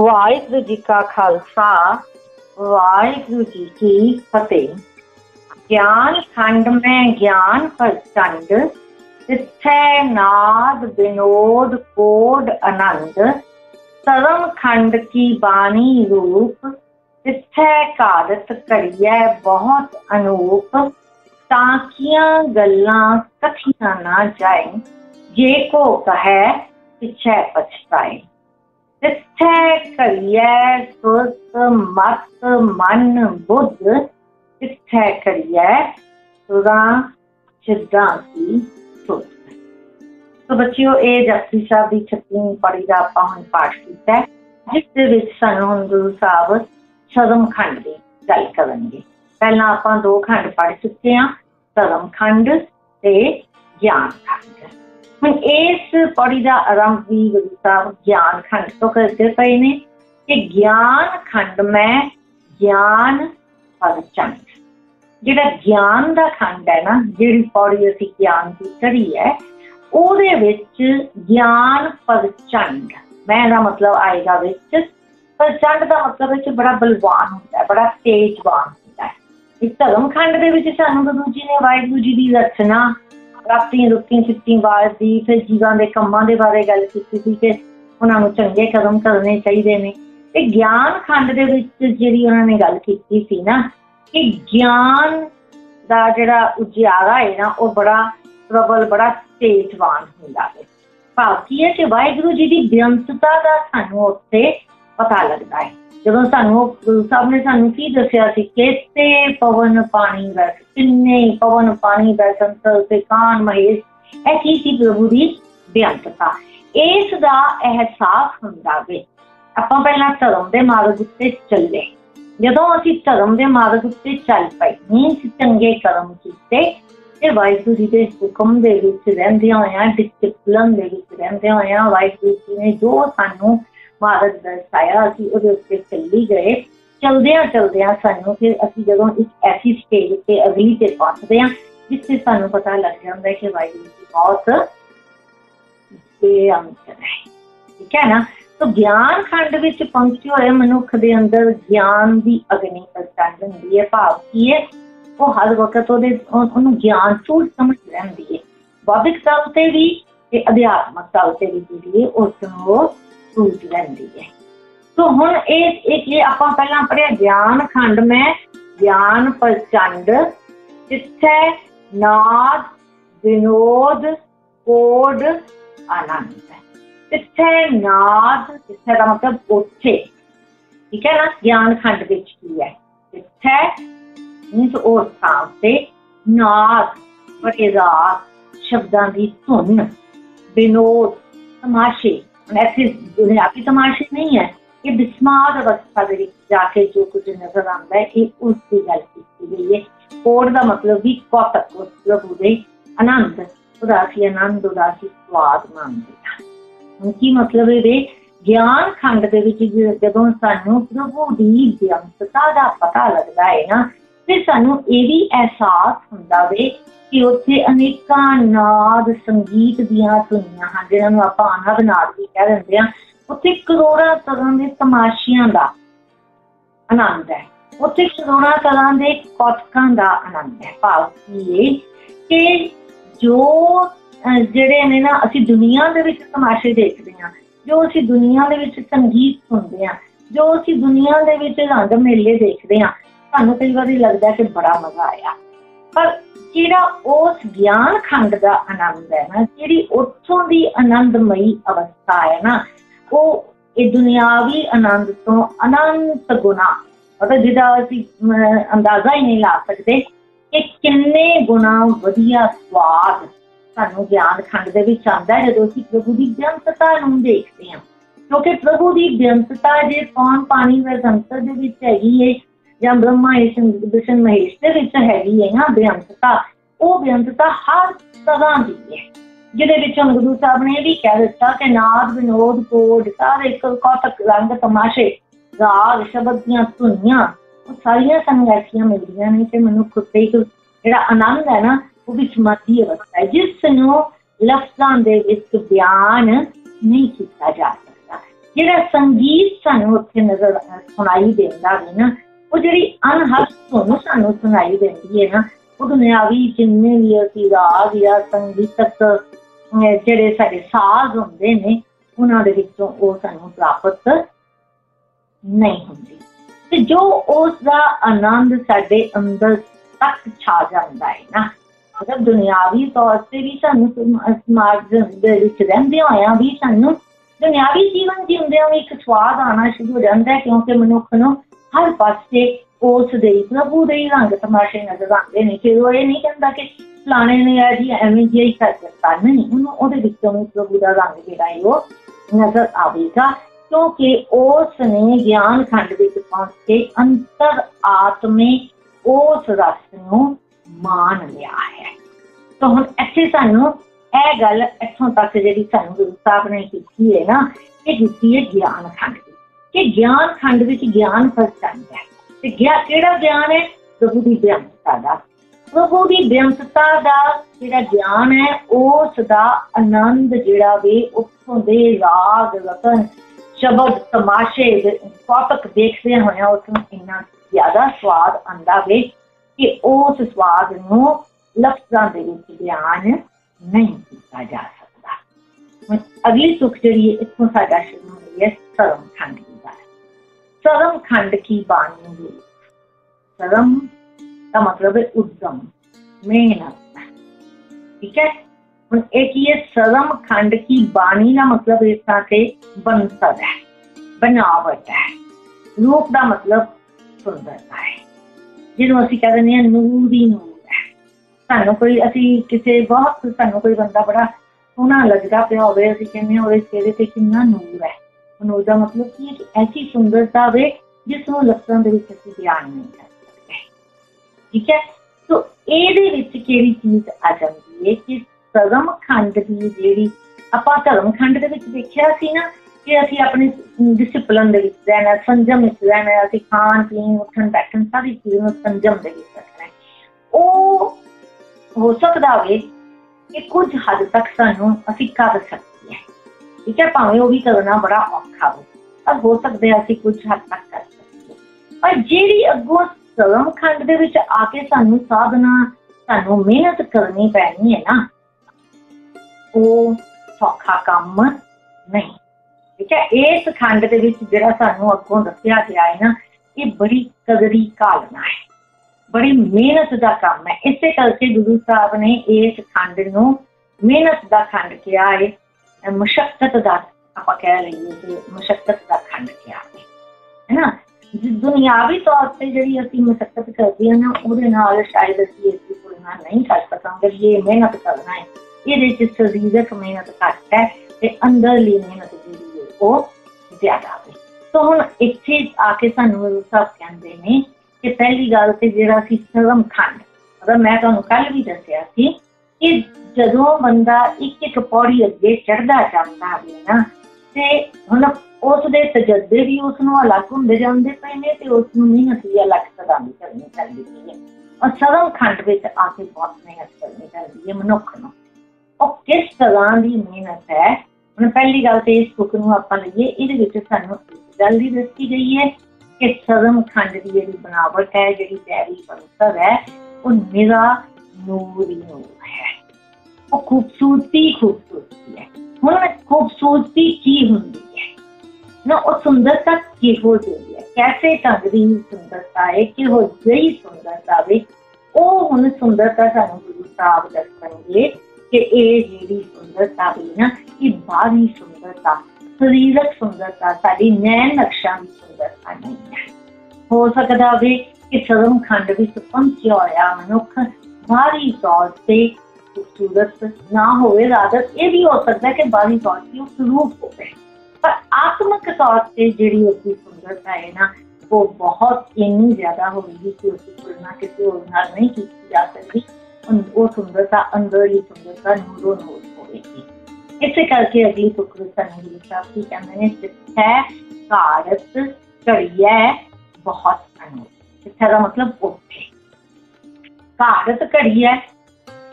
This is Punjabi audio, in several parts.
ਵਾਹਿਗੁਰੂ ਜੀ ਕਾ ਖਾਲਸਾ, ਵਾਹਿਗੁਰੂ ਜੀ ਕੀ ਫਤਿਹ। ਗਿਆਨ ਖੰਡ ਮੈਂ ਗਿਆਨ ਪ੍ਰਚੰਡ ਤਿੱਥੈ ਨਾਦ ਬਿਨੋਦ ਕੋਡ ਆਨੰਦ। ਸਰਮ ਖੰਡ ਕੀ ਬਾਣੀ ਰੂਪ ਤਿੱਥੈ ਕਾਦਤ ਕਰੀਐ ਬਹੁਤ ਅਨੂਪ। ਤਾਕੀਆਂ ਗੱਲਾਂ ਕਥੀਆਂ ਨਾ ਜਾਏ, ਜੇ ਕੋ ਕਹੈ ਪਿਛੈ ਪਛਤਾਏ। ਤਿੱਥੈ ਕਰੀਐ ਸੁਰਤ, ਮਤ, ਮਨ, ਬੁੱਧ ਤਿੱਥੈ ਕਰੀਐ ਸੁਰਾ, ਸਿੱਧਾਂ ਕੀ ਸੁਧ ਤੋ ਬੱਚਿਓ, ਇਹ ਜਪਜੀ ਸਾਹਿਬ ਦੀ ਛੱਤਵੀਂ ਪੜੀ ਦਾ ਆਪਾਂ ਹੁਣ ਪਾਠ ਕੀਤਾ ਹੈ, ਜਿਸ ਦੇ ਵਿੱਚ ਸਾਨੂੰ ਗੁਰੂ ਸਾਹਿਬ ਸ਼ਰਮ ਖੰਡ ਦੀ ਗੱਲ ਕਰਨਗੇ। ਪਹਿਲਾਂ ਆਪਾਂ ਦੋ ਖੰਡ ਪੜ ਚੁੱਕੇ ਹਾਂ ਧਰਮ ਖੰਡ ਤੇ ਗਿਆਨ ਖੰਡ। ਹੁਣ ਇਸ ਪੌੜੀ ਦਾ ਆਰੰਭ ਵੀ ਗੁਰੂ ਸਾਹਿਬ ਗਿਆਨ ਖੰਡ ਤੋਂ ਕਰਦੇ ਪਏ ਨੇ ਕਿ ਗਿਆਨ ਖੰਡ ਮੈਂ ਗਿਆਨ ਪਰਚੰਡ ਜਿਹੜਾ ਗਿਆਨ ਦਾ ਖੰਡ ਹੈ ਨਾ, ਜਿਹੜੀ ਪੌੜੀ ਅਸੀਂ ਗਿਆਨ ਦੀ ਕਰੀ ਹੈ, ਉਹਦੇ ਵਿੱਚ ਗਿਆਨ ਪਰਚੰਡ। ਮੈਂ ਦਾ ਮਤਲਬ ਆਏਗਾ ਵਿੱਚ, ਪ੍ਰਚੰਡ ਦਾ ਮਤਲਬ ਹੈ ਕਿ ਬੜਾ ਬਲਵਾਨ ਹੁੰਦਾ ਹੈ, ਬੜਾ ਤੇਜਵਾਨ ਹੁੰਦਾ ਹੈ। ਇਸ ਧਰਮ ਖੰਡ ਦੇ ਵਿੱਚ ਸਾਨੂੰ ਗੁਰੂ ਜੀ ਨੇ ਵਾਹਿਗੁਰੂ ਜੀ ਦੀ ਰਚਨਾ ਰਾਤੀ ਰੁੱਤੀ ਸਿੱਤੀ ਬਾਤ ਦੀ ਫਿਰ ਜੀਵਾਂ ਦੇ ਕੰਮਾਂ ਦੇ ਬਾਰੇ ਗੱਲ ਕੀਤੀ ਸੀ ਕਿ ਉਹਨਾਂ ਨੂੰ ਚੰਗੇ ਕਦਮ ਕਰਨੇ ਚਾਹੀਦੇ ਨੇ। ਤੇ ਗਿਆਨ ਖੰਡ ਦੇ ਵਿੱਚ ਜਿਹੜੀ ਉਹਨਾਂ ਨੇ ਗੱਲ ਕੀਤੀ ਸੀ ਨਾ, ਕਿ ਗਿਆਨ ਦਾ ਜਿਹੜਾ ਉਜਿਆਰਾ ਹੈ ਨਾ, ਉਹ ਬੜਾ ਪ੍ਰਬਲ, ਬੜਾ ਤੇਜਵਾਨ ਹੁੰਦਾ ਹੈ। ਭਾਵ ਕੀ ਹੈ ਕਿ ਵਾਹਿਗੁਰੂ ਜੀ ਦੀ ਬੇਅੰਤਤਾ ਦਾ ਸਾਨੂੰ ਉੱਥੇ ਪਤਾ ਲੱਗਦਾ ਹੈ। ਜਦੋਂ ਸਾਨੂੰ, ਸਭ ਨੇ ਸਾਨੂੰ ਕੀ ਦੱਸਿਆ ਸੀ ਕਿਤੇ ਪਵਨ ਪਾਣੀ ਵਰਤ ਕਿੰਨੇ ਪਵਨ ਪਾਣੀ ਦਾ ਸੰਤਲ ਤੇ ਕਾਨ ਮਹੇਸ਼, ਇਹ ਕੀ ਸੀ ਪ੍ਰਭੂ ਦੀ ਬੇਅੰਤਤਾ ਇਸ ਦਾ ਅਹਿਸਾਸ ਹੁੰਦਾ ਵੇ। ਆਪਾਂ ਪਹਿਲਾਂ ਧਰਮ ਦੇ ਮਾਰਗ ਉੱਤੇ ਚੱਲੇ। ਜਦੋਂ ਅਸੀਂ ਧਰਮ ਦੇ ਮਾਰਗ ਉੱਤੇ ਚੱਲ ਪਏ ਮੀਨਸ ਚੰਗੇ ਕਰਮ ਕੀਤੇ, ਤੇ ਵਾਹਿਗੁਰੂ ਜੀ ਦੇ ਹੁਕਮ ਦੇ ਵਿੱਚ ਰਹਿੰਦੇ ਹੋਇਆਂ ਡਿਸਪਲਨ ਦੇ ਵਿੱਚ ਰਹਿੰਦੇ ਹੋਇਆਂ ਵਾਹਿਗੁਰੂ ਜੀ ਨੇ ਜੋ ਸਾਨੂੰ ਮਾਰਗ ਦਰਸਾਇਆ, ਅਸੀਂ ਉਹਦੇ ਉੱਤੇ ਚੱਲੀ ਗਏ। ਚਲਦਿਆਂ ਚਲਦਿਆਂ ਸਾਨੂੰ ਫਿਰ ਅਸੀਂ ਜਦੋਂ ਇੱਕ ਐਸੀ ਸਟੇਜ ਤੇ ਅਗਲੀ ਤੇ ਪਹੁੰਚਦੇ ਹਾਂ, ਜਿੱਥੇ ਸਾਨੂੰ ਪਤਾ ਲੱਗ ਜਾਂਦਾ ਹੈ ਕਿ ਵਾਹਿਗੁਰੂ ਜੀ ਬਹੁਤ ਬੇਅੰਤ ਹੈ। ਠੀਕ ਹੈ ਨਾ? ਤੋ ਗਿਆਨ ਖੰਡ ਵਿੱਚ ਪਹੁੰਚੇ ਹੋਏ ਮਨੁੱਖ ਦੇ ਅੰਦਰ ਗਿਆਨ ਦੀ ਅਗਨੀ ਪ੍ਰਚੰਡ ਹੁੰਦੀ ਹੈ, ਭਾਵ ਕੀ ਹੈ? ਉਹ ਹਰ ਵਕਤ ਉਹਦੇ ਉਹਨੂੰ ਗਿਆਨ ਚੂੜ ਸਮਝ ਰਹਿੰਦੀ ਹੈ। ਬੌਧਿਕ ਤੌਰ ਤੇ ਵੀ ਤੇ ਅਧਿਆਤਮਕ ਤਲ ਤੇ ਵੀ ਜਿਹੜੀ ਉਸ ਨੂੰ ਸੂਝ ਲੈਂਦੀ ਹੈ। ਸੋ ਹੁਣ ਇਹ ਇੱਕ ਇਹ ਆਪਾਂ ਪਹਿਲਾਂ ਪੜਿਆ ਗਿਆਨ ਖੰਡ, ਮੈਂ ਗਿਆਨ ਪ੍ਰਚੰਡ ਜਿੱਥੇ ਨਾਦ, ਵਿਨੋਦ, ਕੋਡ, ਆਨੰਦ। ਜਿੱਥੇ ਨਾਦ ਜਿੱਥੇ ਦਾ ਮਤਲਬ ਉੱਥੇ। ਠੀਕ ਹੈ ਨਾ? ਗਿਆਨ ਖੰਡ ਵਿੱਚ ਕੀ ਹੈ? ਜਿੱਥੇ ਮੀਨਸ ਉਹ ਥਾਂ ਤੇ ਨਾਦ ਵਟੇਦਾਰ ਸ਼ਬਦਾਂ ਦੀ ਧੁਨ, ਵਿਨੋਦ, ਤਮਾਸ਼ੇ। ऐसे दुनियावी तमाशे नहीं है ਇਹ ਬਿਸਮਾਦ ਅਵਸਥਾ ਦੇ ਵਿੱਚ ਜਾ ਕੇ ਜੋ ਕੁਝ ਨਜ਼ਰ ਆਉਂਦਾ ਹੈ ਇਹ ਉਸ ਦੀ ਗੱਲ ਕੀਤੀ ਗਈ ਹੈ ਕੋਡ ਦਾ ਮਤਲਬ ਵੀ ਕੌਤਕ ਪ੍ਰਭੂ ਦੇ ਆਨੰਦ ਉਦਾਸੀ ਆਨੰਦ ਉਦਾਸੀ ਸਵਾਦ ਮੰਨਦੇ ਹਨ ਕੀ ਮਤਲਬ ਹੈ ਵੇ ਗਿਆਨ ਖੰਡ ਦੇ ਵਿੱਚ ਜਦੋਂ ਸਾਨੂੰ ਪ੍ਰਭੂ ਦੀ ਬਿਆਨਤਾ ਦਾ ਪਤਾ ਲੱਗਦਾ ਹੈ ਨਾ ਫਿਰ ਸਾਨੂੰ ਇਹ ਵੀ ਅਹਿਸਾਸ ਹੁੰਦਾ ਵੇ ਕਿ ਉੱਥੇ ਅਨੇਕਾਂ ਨਾਦ ਸੰਗੀਤ ਦੀਆਂ ਧੁਨੀਆਂ ਹਨ, ਜਿਹਨਾਂ ਨੂੰ ਆਪਾਂ ਅਨਹਦ ਨਾਦ ਵੀ ਕਹਿ ਦਿੰਦੇ ਆ ਉੱਥੇ ਕਰੋੜਾਂ ਤਰ੍ਹਾਂ ਦੇ ਤਮਾਸ਼ਿਆਂ ਦਾ ਆਨੰਦ ਹੈ। ਉੱਥੇ ਕਰੋੜਾਂ ਤਰ੍ਹਾਂ ਦੇ ਕੌਤਕਾਂ ਦਾ ਆਨੰਦ ਹੈ। ਭਾਵ ਕੀ ਕਿ ਜੋ ਜਿਹੜੇ ਨੇ ਨਾ, ਅਸੀਂ ਦੁਨੀਆ ਦੇ ਵਿੱਚ ਤਮਾਸ਼ੇ ਦੇਖਦੇ ਹਾਂ, ਜੋ ਅਸੀਂ ਦੁਨੀਆ ਦੇ ਵਿੱਚ ਸੰਗੀਤ ਸੁਣਦੇ ਹਾਂ, ਜੋ ਅਸੀਂ ਦੁਨੀਆ ਦੇ ਵਿੱਚ ਰੰਗ ਮੇਲੇ ਦੇਖਦੇ ਹਾਂ ਸਾਨੂੰ ਕਈ ਵਾਰੀ ਲੱਗਦਾ ਕਿ ਬੜਾ ਮਜ਼ਾ ਆਇਆ। ਪਰ ਜਿਹੜਾ ਉਸ ਗਿਆਨ ਖੰਡ ਦਾ ਆਨੰਦ ਹੈ ਨਾ, ਜਿਹੜੀ ਉੱਥੋਂ ਦੀ ਆਨੰਦਮਈ ਅਵਸਥਾ ਹੈ ਨਾ, ਉਹ ਇਹ ਦੁਨਿਆਵੀ ਆਨੰਦ ਤੋਂ ਅਨੰਤ ਗੁਣਾ ਮਤਲਬ ਜਿਹਦਾ ਅਸੀਂ ਅੰਦਾਜ਼ਾ ਹੀ ਨਹੀਂ ਲਾ ਸਕਦੇ ਕਿ ਕਿੰਨੇ ਗੁਣਾ ਵਧੀਆ ਸਵਾਦ ਸਾਨੂੰ ਗਿਆਨ ਖੰਡ ਦੇ ਵਿੱਚ ਆਉਂਦਾ ਹੈ ਜਦੋਂ ਅਸੀਂ ਪ੍ਰਭੂ ਦੀ ਬੇਅੰਤਤਾ ਨੂੰ ਦੇਖਦੇ ਹਾਂ। ਕਿਉਂਕਿ ਪ੍ਰਭੂ ਦੀ ਬੇਅੰਤਤਾ ਜੇ ਕੌਣ ਪਾਣੀ ਦੇ ਦੇ ਵਿੱਚ ਹੈਗੀ ਹੈ ਜਾਂ ਬ੍ਰਹਮਾ ਇਸ ਵਿਸ਼ਨ ਮਹੇਸ਼ ਦੇ ਵਿੱਚ ਹੈਗੀ ਹੈ ਨਾ ਬੇਅੰਤਤਾ, ਉਹ ਬੇਅੰਤਤਾ ਹਰ ਤਰ੍ਹਾਂ ਦੀ ਹੈ। ਜਿਹਦੇ ਵਿੱਚ ਗੁਰੂ ਸਾਹਿਬ ਨੇ ਇਹ ਵੀ ਕਹਿ ਦਿੱਤਾ ਕਿ ਨਾਦ, ਵਿਨੋਦ ਕੋਡ ਸਾਰੇ ਇੱਕ ਕੌਤਕ ਰੰਗ, ਤਮਾਸ਼ੇ, ਰਾਗ, ਸ਼ਬਦ ਦੀਆਂ ਧੁਨੀਆਂ, ਉਹ ਸਾਰੀਆਂ ਸਾਨੂੰ ਮਿਲਦੀਆਂ ਨੇ ਤੇ ਮਨੁੱਖ ਉੱਤੇ ਇੱਕ ਜਿਹੜਾ ਆਨੰਦ ਹੈ ਨਾ, ਉਹ ਵੀ ਸਮਾਧੀ ਅਵਸਥਾ ਹੈ ਜਿਸ ਨੂੰ ਲਫ਼ਜ਼ਾਂ ਦੇ ਵਿੱਚ ਬਿਆਨ ਨਹੀਂ ਕੀਤਾ ਜਾ ਸਕਦਾ। ਜਿਹੜਾ ਸੰਗੀਤ ਸਾਨੂੰ ਉੱਥੇ ਨਜ਼ਰ ਸੁਣਾਈ ਦਿੰਦਾ ਹੈ ਨਾ ਉਹ ਜਿਹੜੀ ਅਨਹਦ ਤੁਹਾਨੂੰ ਸਾਨੂੰ ਸੁਣਾਈ ਦਿੰਦੀ ਹੈ ਨਾ ਉਹ ਦੁਨਿਆਵੀ ਜਿੰਨੇ ਵੀ ਅਸੀਂ ਰਾਗ ਜਾਂ ਸੰਗੀਤਕ ਜਿਹੜੇ ਸਾਡੇ ਸਾਜ਼ ਹੁੰਦੇ ਨੇ, ਉਹਨਾਂ ਦੇ ਵਿੱਚੋਂ ਉਹ ਸਾਨੂੰ ਪ੍ਰਾਪਤ ਨਹੀਂ ਹੁੰਦੀ। ਤੇ ਜੋ ਉਸ ਦਾ ਆਨੰਦ ਸਾਡੇ ਅੰਦਰ ਤੱਕ ਛਾ ਜਾਂਦਾ ਹੈ ਨਾ ਮਤਲਬ ਦੁਨਿਆਵੀ ਤੌਰ ਤੇ ਵੀ ਸਾਨੂੰ ਸਮਾਜ ਦੇ ਵਿੱਚ ਰਹਿੰਦੇ ਹੋਇਆ ਵੀ ਸਾਨੂੰ ਦੁਨਿਆਵੀ ਜੀਵਨ ਜਿਉਂਦਿਆਂ ਵੀ ਇੱਕ ਸਵਾਦ ਆਣਾ ਸ਼ੁਰੂ ਹੋ ਜਾਂਦਾ ਹੈ, ਕਿਉਂਕਿ ਮਨੁੱਖ ਨੂੰ ਹਰ ਪਾਸੇ ਉਸ ਦੇ ਪ੍ਰਭੂ ਦੇ ਰੰਗ ਤਮਾਸ਼ੇ ਨਜ਼ਰ ਆਉਂਦੇ ਨੇ। ਕਿ ਉਹ ਇਹ ਨਹੀਂ ਕਹਿੰਦਾ ਕਿ ਫਲਾਣੇ ਨੇ ਆ ਜੀ ਐਵੇਂ ਜਿਹੀ ਕਰ ਦਿੱਤਾ। ਨਹੀਂ ਉਹਨੂੰ ਉਹਦੇ ਵਿੱਚੋਂ ਵੀ ਪ੍ਰਭੂ ਦਾ ਰੰਗ ਜਿਹੜਾ ਹੈ ਉਹ ਨਜ਼ਰ ਆਵੇਗਾ। ਕਿਉਂਕਿ ਉਸ ਨੇ ਗਿਆਨ ਖੰਡ ਵਿੱਚ ਪਹੁੰਚ ਕੇ ਅੰਤਰ ਆਤਮੇ ਉਸ ਰਸ ਨੂੰ ਮਾਨ ਲਿਆ ਹੈ। ਤਾਂ ਹੁਣ ਇੱਥੇ ਸਾਨੂੰ ਇਹ ਗੱਲ ਇੱਥੋਂ ਤੱਕ ਜਿਹੜੀ ਸਾਨੂੰ ਗੁਰੂ ਸਾਹਿਬ ਨੇ ਕੀਤੀ ਹੈ ਨਾ, ਇਹ ਕੀਤੀ ਹੈ ਗਿਆਨ ਖੰਡ। ਕਿ ਗਿਆਨ ਖੰਡ ਵਿੱਚ ਗਿਆਨ ਫਸ ਜਾਂਦਾ ਹੈ। ਤੇ ਗਿਆ ਕਿਹੜਾ ਗਿਆਨ ਹੈ? ਪ੍ਰਭੂ ਦੀ ਬਿਆਨਤਾ ਦਾ। ਪ੍ਰਭੂ ਦੀ ਬਿਆਨਤਾ ਦਾ ਜਿਹੜਾ ਗਿਆਨ ਹੈ, ਉਸ ਦਾ ਆਨੰਦ ਜਿਹੜਾ ਵੇ ਉੱਥੋਂ ਦੇ ਰਾਗ ਰਤਨ ਸ਼ਬਦ ਤਮਾਸ਼ੇ ਪਾਪਕ ਦੇਖਦੇ ਹੋਇਆ ਉਸ ਨੂੰ ਇੰਨਾ ਜ਼ਿਆਦਾ ਸਵਾਦ ਆਂਦਾ ਵੇ ਕਿ ਉਸ ਸਵਾਦ ਨੂੰ ਲਫ਼ਜ਼ਾਂ ਦੇ ਵਿੱਚ ਬਿਆਨ ਨਹੀਂ ਕੀਤਾ ਜਾ ਸਕਦਾ। ਅਗਲੀ ਤੁਕ ਜਿਹੜੀ ਇੱਥੋਂ ਸਾਡਾ ਸ਼ੁਰੂ ਹੁੰਦੀ ਹੈ ਸਰਮ ਖੰਡ। ਦੀ ਗੱਲ ਸਰਮ ਖੰਡ ਕੀ ਬਾਣੀ ਦੀ ਸਰਮ ਦਾ ਮਤਲਬ ਹੈ ਉਦਮ ਮਿਹਨਤ ਠੀਕ ਹੈ ਹੁਣ ਇਹ ਕੀ ਹੈ ਸਰਮ ਖੰਡ ਕੀ ਬਾਣੀ ਦਾ ਮਤਲਬ ਇਸ ਤਰ੍ਹਾਂ ਤੇ ਬੰਸਰ ਹੈ ਬਣਾਵਟ ਹੈ ਰੂਪ ਦਾ ਮਤਲਬ ਸੁੰਦਰਤਾ ਹੈ ਜਿਹਨੂੰ ਅਸੀਂ ਕਹਿੰਦੇ ਹਾਂ ਨੂਰ ਹੀ ਨੂਰ ਹੈ ਸਾਨੂੰ ਕੋਈ ਅਸੀਂ ਕਿਸੇ ਬਹੁਤ ਸਾਨੂੰ ਕੋਈ ਬੰਦਾ ਬੜਾ ਸੋਹਣਾ ਲੱਗਦਾ ਪਿਆ ਹੋਵੇ ਅਸੀਂ ਕਹਿੰਦੇ ਹਾਂ ਉਹਦੇ ਚਿਹਰੇ ਤੇ ਕਿੰਨਾ ਨੂਰ ਹੈ ਨੂਰ ਦਾ ਮਤਲਬ ਕੀ ਹੈ ਕਿ ਐਸੀ ਸੁੰਦਰਤਾ ਹੋਵੇ ਜਿਸ ਨੂੰ ਲਫ਼ਜ਼ਾਂ ਦੇ ਵਿੱਚ ਅਸੀਂ ਬਿਆਨ ਨਹੀਂ ਕਰ ਸਕਦੇ। ਠੀਕ ਹੈ? ਸੋ ਇਹਦੇ ਵਿੱਚ ਕਿਹੜੀ ਚੀਜ਼ ਆ ਜਾਂਦੀ ਹੈ ਕਿ ਸਗਮ ਖੰਡ ਦੀ ਜਿਹੜੀ ਆਪਾਂ ਧਰਮ ਖੰਡ ਦੇ ਵਿੱਚ ਦੇਖਿਆ ਸੀ ਨਾ ਕਿ ਅਸੀਂ ਆਪਣੇ ਡਿਸਪਲਨ ਦੇ ਵਿੱਚ ਰਹਿਣਾ, ਸੰਜਮ ਵਿੱਚ ਰਹਿਣਾ, ਅਸੀਂ ਖਾਣ, ਪੀਣ, ਉੱਠਣ, ਬੈਠਣ ਸਾਰੀ ਚੀਜ਼ ਨੂੰ ਸੰਜਮ ਦੇ ਵਿੱਚ ਰੱਖਣਾ ਉਹ ਹੋ ਸਕਦਾ ਵੇ ਕਿ ਕੁਝ ਹੱਦ ਤੱਕ ਸਾਨੂੰ ਅਸੀਂ ਕਰ ਸਕੀਏ। ਠੀਕ ਹੈ? ਭਾਵੇਂ ਉਹ ਵੀ ਕਰਨਾ ਬੜਾ ਔਖਾ ਹੋ ਪਰ ਹੋ ਸਕਦਾ ਅਸੀਂ ਕੁਝ ਹੱਦ ਤੱਕ ਕਰ ਸਕੀਏ। ਪਰ ਜਿਹੜੀ ਅੱਗੋਂ ਸਰਮ ਖੰਡ ਦੇ ਵਿੱਚ ਆ ਕੇ ਸਾਨੂੰ ਸਾਧਨਾ, ਸਾਨੂੰ ਮਿਹਨਤ ਕਰਨੀ ਪੈਣੀ ਹੈ ਨਾ, ਉਹ ਸੌਖਾ ਕੰਮ ਨਹੀਂ। ਠੀਕ ਹੈ, ਇਸ ਖੰਡ ਦੇ ਵਿੱਚ ਜਿਹੜਾ ਸਾਨੂੰ ਅੱਗੋਂ ਦੱਸਿਆ ਗਿਆ ਹੈ ਨਾ, ਇਹ ਬੜੀ ਕਦਰੀ ਕਾਲਨਾ ਹੈ। ਬੜੀ ਮਿਹਨਤ ਦਾ ਕੰਮ ਹੈ। ਇਸੇ ਕਰਕੇ ਗੁਰੂ ਸਾਹਿਬ ਨੇ ਇਸ ਖੰਡ ਨੂੰ ਮਿਹਨਤ ਦਾ ਖੰਡ ਕਿਹਾ ਹੈ ਮੁਸ਼ਕਲ ਦਾ ਆਪਾਂ ਕਹਿ ਲਈਏ ਕਿ ਮੁਸ਼ਕਲ ਦਾ ਖੰਡ ਕਿਆ ਹੈ ਹੈਨਾ ਦੁਨਿਆਵੀ ਤੌਰ ਤੇ ਜਿਹੜੀ ਅਸੀਂ ਮੁਸ਼ਕਲ ਕਰਦੇ ਹਾਂ ਨਾ ਉਹਦੇ ਨਾਲ ਸ਼ਾਇਦ ਅਸੀਂ ਇਸ ਦੀ ਤੁਲਨਾ ਨਹੀਂ ਕਰ ਸਕਾਂਗੇ ਇਹ ਮਿਹਨਤ ਕਰਨਾ ਹੈ ਇਹਦੇ ਵਿੱਚ ਸਰੀਰਕ ਮਿਹਨਤ ਘੱਟ ਹੈ ਤੇ ਅੰਦਰਲੀ ਮਿਹਨਤ ਜਿਹੜੀ ਉਹ ਜ਼ਿਆਦਾ ਹੈ ਤਾਂ ਹੁਣ ਇੱਥੇ ਆ ਕੇ ਸਾਨੂੰ ਗੁਰੂ ਸਾਹਿਬ ਕਹਿੰਦੇ ਨੇ ਕਿ ਪਹਿਲੀ ਗੱਲ ਤੇ ਜਿਹੜਾ ਸੀ ਸਰਮ ਖੰਡ ਅਗਰ ਮੈਂ ਤੁਹਾਨੂੰ ਕੱਲ ਵੀ ਦੱਸਿਆ ਸੀ ਕਿ ਜਦੋਂ ਬੰਦਾ ਇੱਕ ਇੱਕ ਪੌੜੀ ਅੱਗੇ ਚੜਦਾ ਜਾਂਦਾ ਹੈ ਨਾ ਤੇ ਹੁਣ ਉਸ ਦੇ ਤਜਰਬੇ ਵੀ ਉਸ ਨੂੰ ਅਲੱਗ ਹੁੰਦੇ ਜਾਂਦੇ ਪਏ ਨੇ ਤੇ ਉਸ ਨੂੰ ਮਿਹਨਤ ਵੀ ਅਲੱਗ ਤਰ੍ਹਾਂ ਦੀ ਕਰਨੀ ਪੈਂਦੀ ਹੈ। ਔਰ ਸਰਮ ਖੰਡ ਵਿੱਚ ਆ ਕੇ ਬਹੁਤ ਮਿਹਨਤ ਕਰਨੀ ਪੈਂਦੀ ਹੈ ਮਨੁੱਖ ਨੂੰ। ਉਹ ਕਿਸ ਤਰ੍ਹਾਂ ਦੀ ਮਿਹਨਤ ਹੈ? ਹੁਣ ਪਹਿਲੀ ਗੱਲ ਤੇ ਇਸ ਬੁੱਕ ਨੂੰ ਆਪਾਂ ਲਈਏ, ਇਹਦੇ ਵਿੱਚ ਸਾਨੂੰ ਗੱਲ ਦੀ ਦੱਸੀ ਗਈ ਹੈ ਕਿ ਸਰਮ ਖੰਡ ਦੀ ਜਿਹੜੀ ਬਣਾਵਟ ਹੈ, ਜਿਹੜੀ ਪਿਆਰੀ ਬੰਸਰ ਹੈ, ਉਹ ਨਿਰਾ ਨੂਰੀ ਨੂਰ ਹੈ। ਉਹ ਖੂਬਸੂਰਤੀ ਖੂਬਸੂਰਤੀ ਹੈ। ਹੁਣ ਖੂਬਸੂਰਤੀ ਕੀ ਹੁੰਦੀ ਹੈ? ਨਾ, ਉਹ ਸੁੰਦਰਤਾ ਕੀ ਹੋ ਹੈ? ਕੈਸੇ ਢੰਗ ਦੀ ਸੁੰਦਰਤਾ ਹੈ? ਕਿ ਹੋ ਸੁੰਦਰਤਾ ਵੇ ਉਹ ਹੁਣ ਸੁੰਦਰਤਾ ਸਾਨੂੰ ਗੁਰੂ ਸਾਹਿਬ ਦੱਸਣਗੇ ਕਿ ਇਹ ਜਿਹੜੀ ਸੁੰਦਰਤਾ ਵੀ ਨਾ, ਇਹ ਬਾਹਰੀ ਸੁੰਦਰਤਾ, ਸਰੀਰਕ ਸੁੰਦਰਤਾ, ਸਾਡੀ ਨੈਣ ਨਕਸ਼ਾ ਦੀ ਸੁੰਦਰਤਾ ਨਹੀਂ ਹੈ। ਹੋ ਸਕਦਾ ਵੀ ਕਿ ਸਰਮ ਖੰਡ ਵਿੱਚ ਪਹੁੰਚਿਆ ਹੋਇਆ ਮਨੁੱਖ ਬਾਹਰੀ ਤੌਰ ਤੇ ਖੂਬਸੂਰਤ ਨਾ ਹੋਵੇ ਰਾਦਤ ਇਹ ਵੀ ਹੋ ਸਕਦਾ ਕਿ ਬਾਹਰੀ ਤੌਰ ਤੇ ਉਹ ਸਰੂਪ ਹੋਵੇ ਪਰ ਆਤਮਿਕ ਤੌਰ ਤੇ ਜਿਹੜੀ ਉਸਦੀ ਸੁੰਦਰਤਾ ਹੈ ਨਾ ਉਹ ਬਹੁਤ ਇੰਨੀ ਜ਼ਿਆਦਾ ਹੋਵੇਗੀ ਕਿ ਉਸ ਦੀ ਤੁਲਨਾ ਕਿਸੇ ਹੋਰ ਨਾਲ ਨਹੀਂ ਕੀਤੀ ਜਾ ਸਕਦੀ ਉਹ ਸੁੰਦਰਤਾ ਅੰਦਰਲੀ ਸੁੰਦਰਤਾ ਨੂਰੋ ਨੂਰ ਹੋਵੇਗੀ ਇਸੇ ਕਰਕੇ ਅਗਲੀ ਤੁਕ ਸਾਨੂੰ ਗੁਰੂ ਸਾਹਿਬ ਕੀ ਕਹਿੰਦੇ ਨੇ ਸਿੱਖੈ ਕਾਰਤ ਕੜੀਐ ਬਹੁਤ ਅਨੂ ਸਿੱਖਾ ਦਾ ਮਤਲਬ ਉੱਥੇ ਕਾਰਤ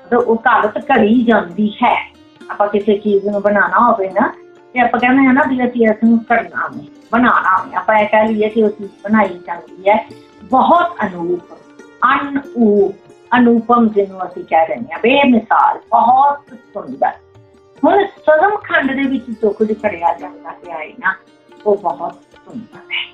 ਕੜੀਐ ਤਾਂ ਉਹ ਕਾਰਤ ਕੜੀ ਜਾਂਦੀ ਹੈ, ਆਪਾਂ ਕਿਸੇ ਚੀਜ਼ ਨੂੰ ਬਣਾਉਣਾ ਹੋਵੇ ਨਾ, ਤੇ ਆਪਾਂ ਕਹਿੰਦੇ ਹਾਂ ਨਾ ਵੀ ਅਸੀਂ ਇਸ ਨੂੰ ਕਰਨਾ ਨਹੀਂ ਬਣਾਉਣਾ ਨਹੀਂ ਆਪਾਂ ਇਹ ਕਹਿ ਲਈਏ ਕਿ ਉਹ ਚੀਜ਼ ਬਣਾਈ ਜਾਂਦੀ ਹੈ। ਬਹੁਤ ਅਨੂਪ ਅਨੂਪ, ਅਨੂਪਮ ਜਿਹਨੂੰ ਅਸੀਂ ਕਹਿ ਰਹੇ ਹਾਂ। ਬੇਮਿਸਾਲ, ਬਹੁਤ ਸੁੰਦਰ। ਹੁਣ ਸਦਮ ਖੰਡ ਦੇ ਵਿੱਚ ਜੋ ਕੁਝ ਕਰਿਆ ਜਾਂਦਾ ਹੈ ਨਾ, ਉਹ ਬਹੁਤ ਸੁੰਦਰ ਹੈ।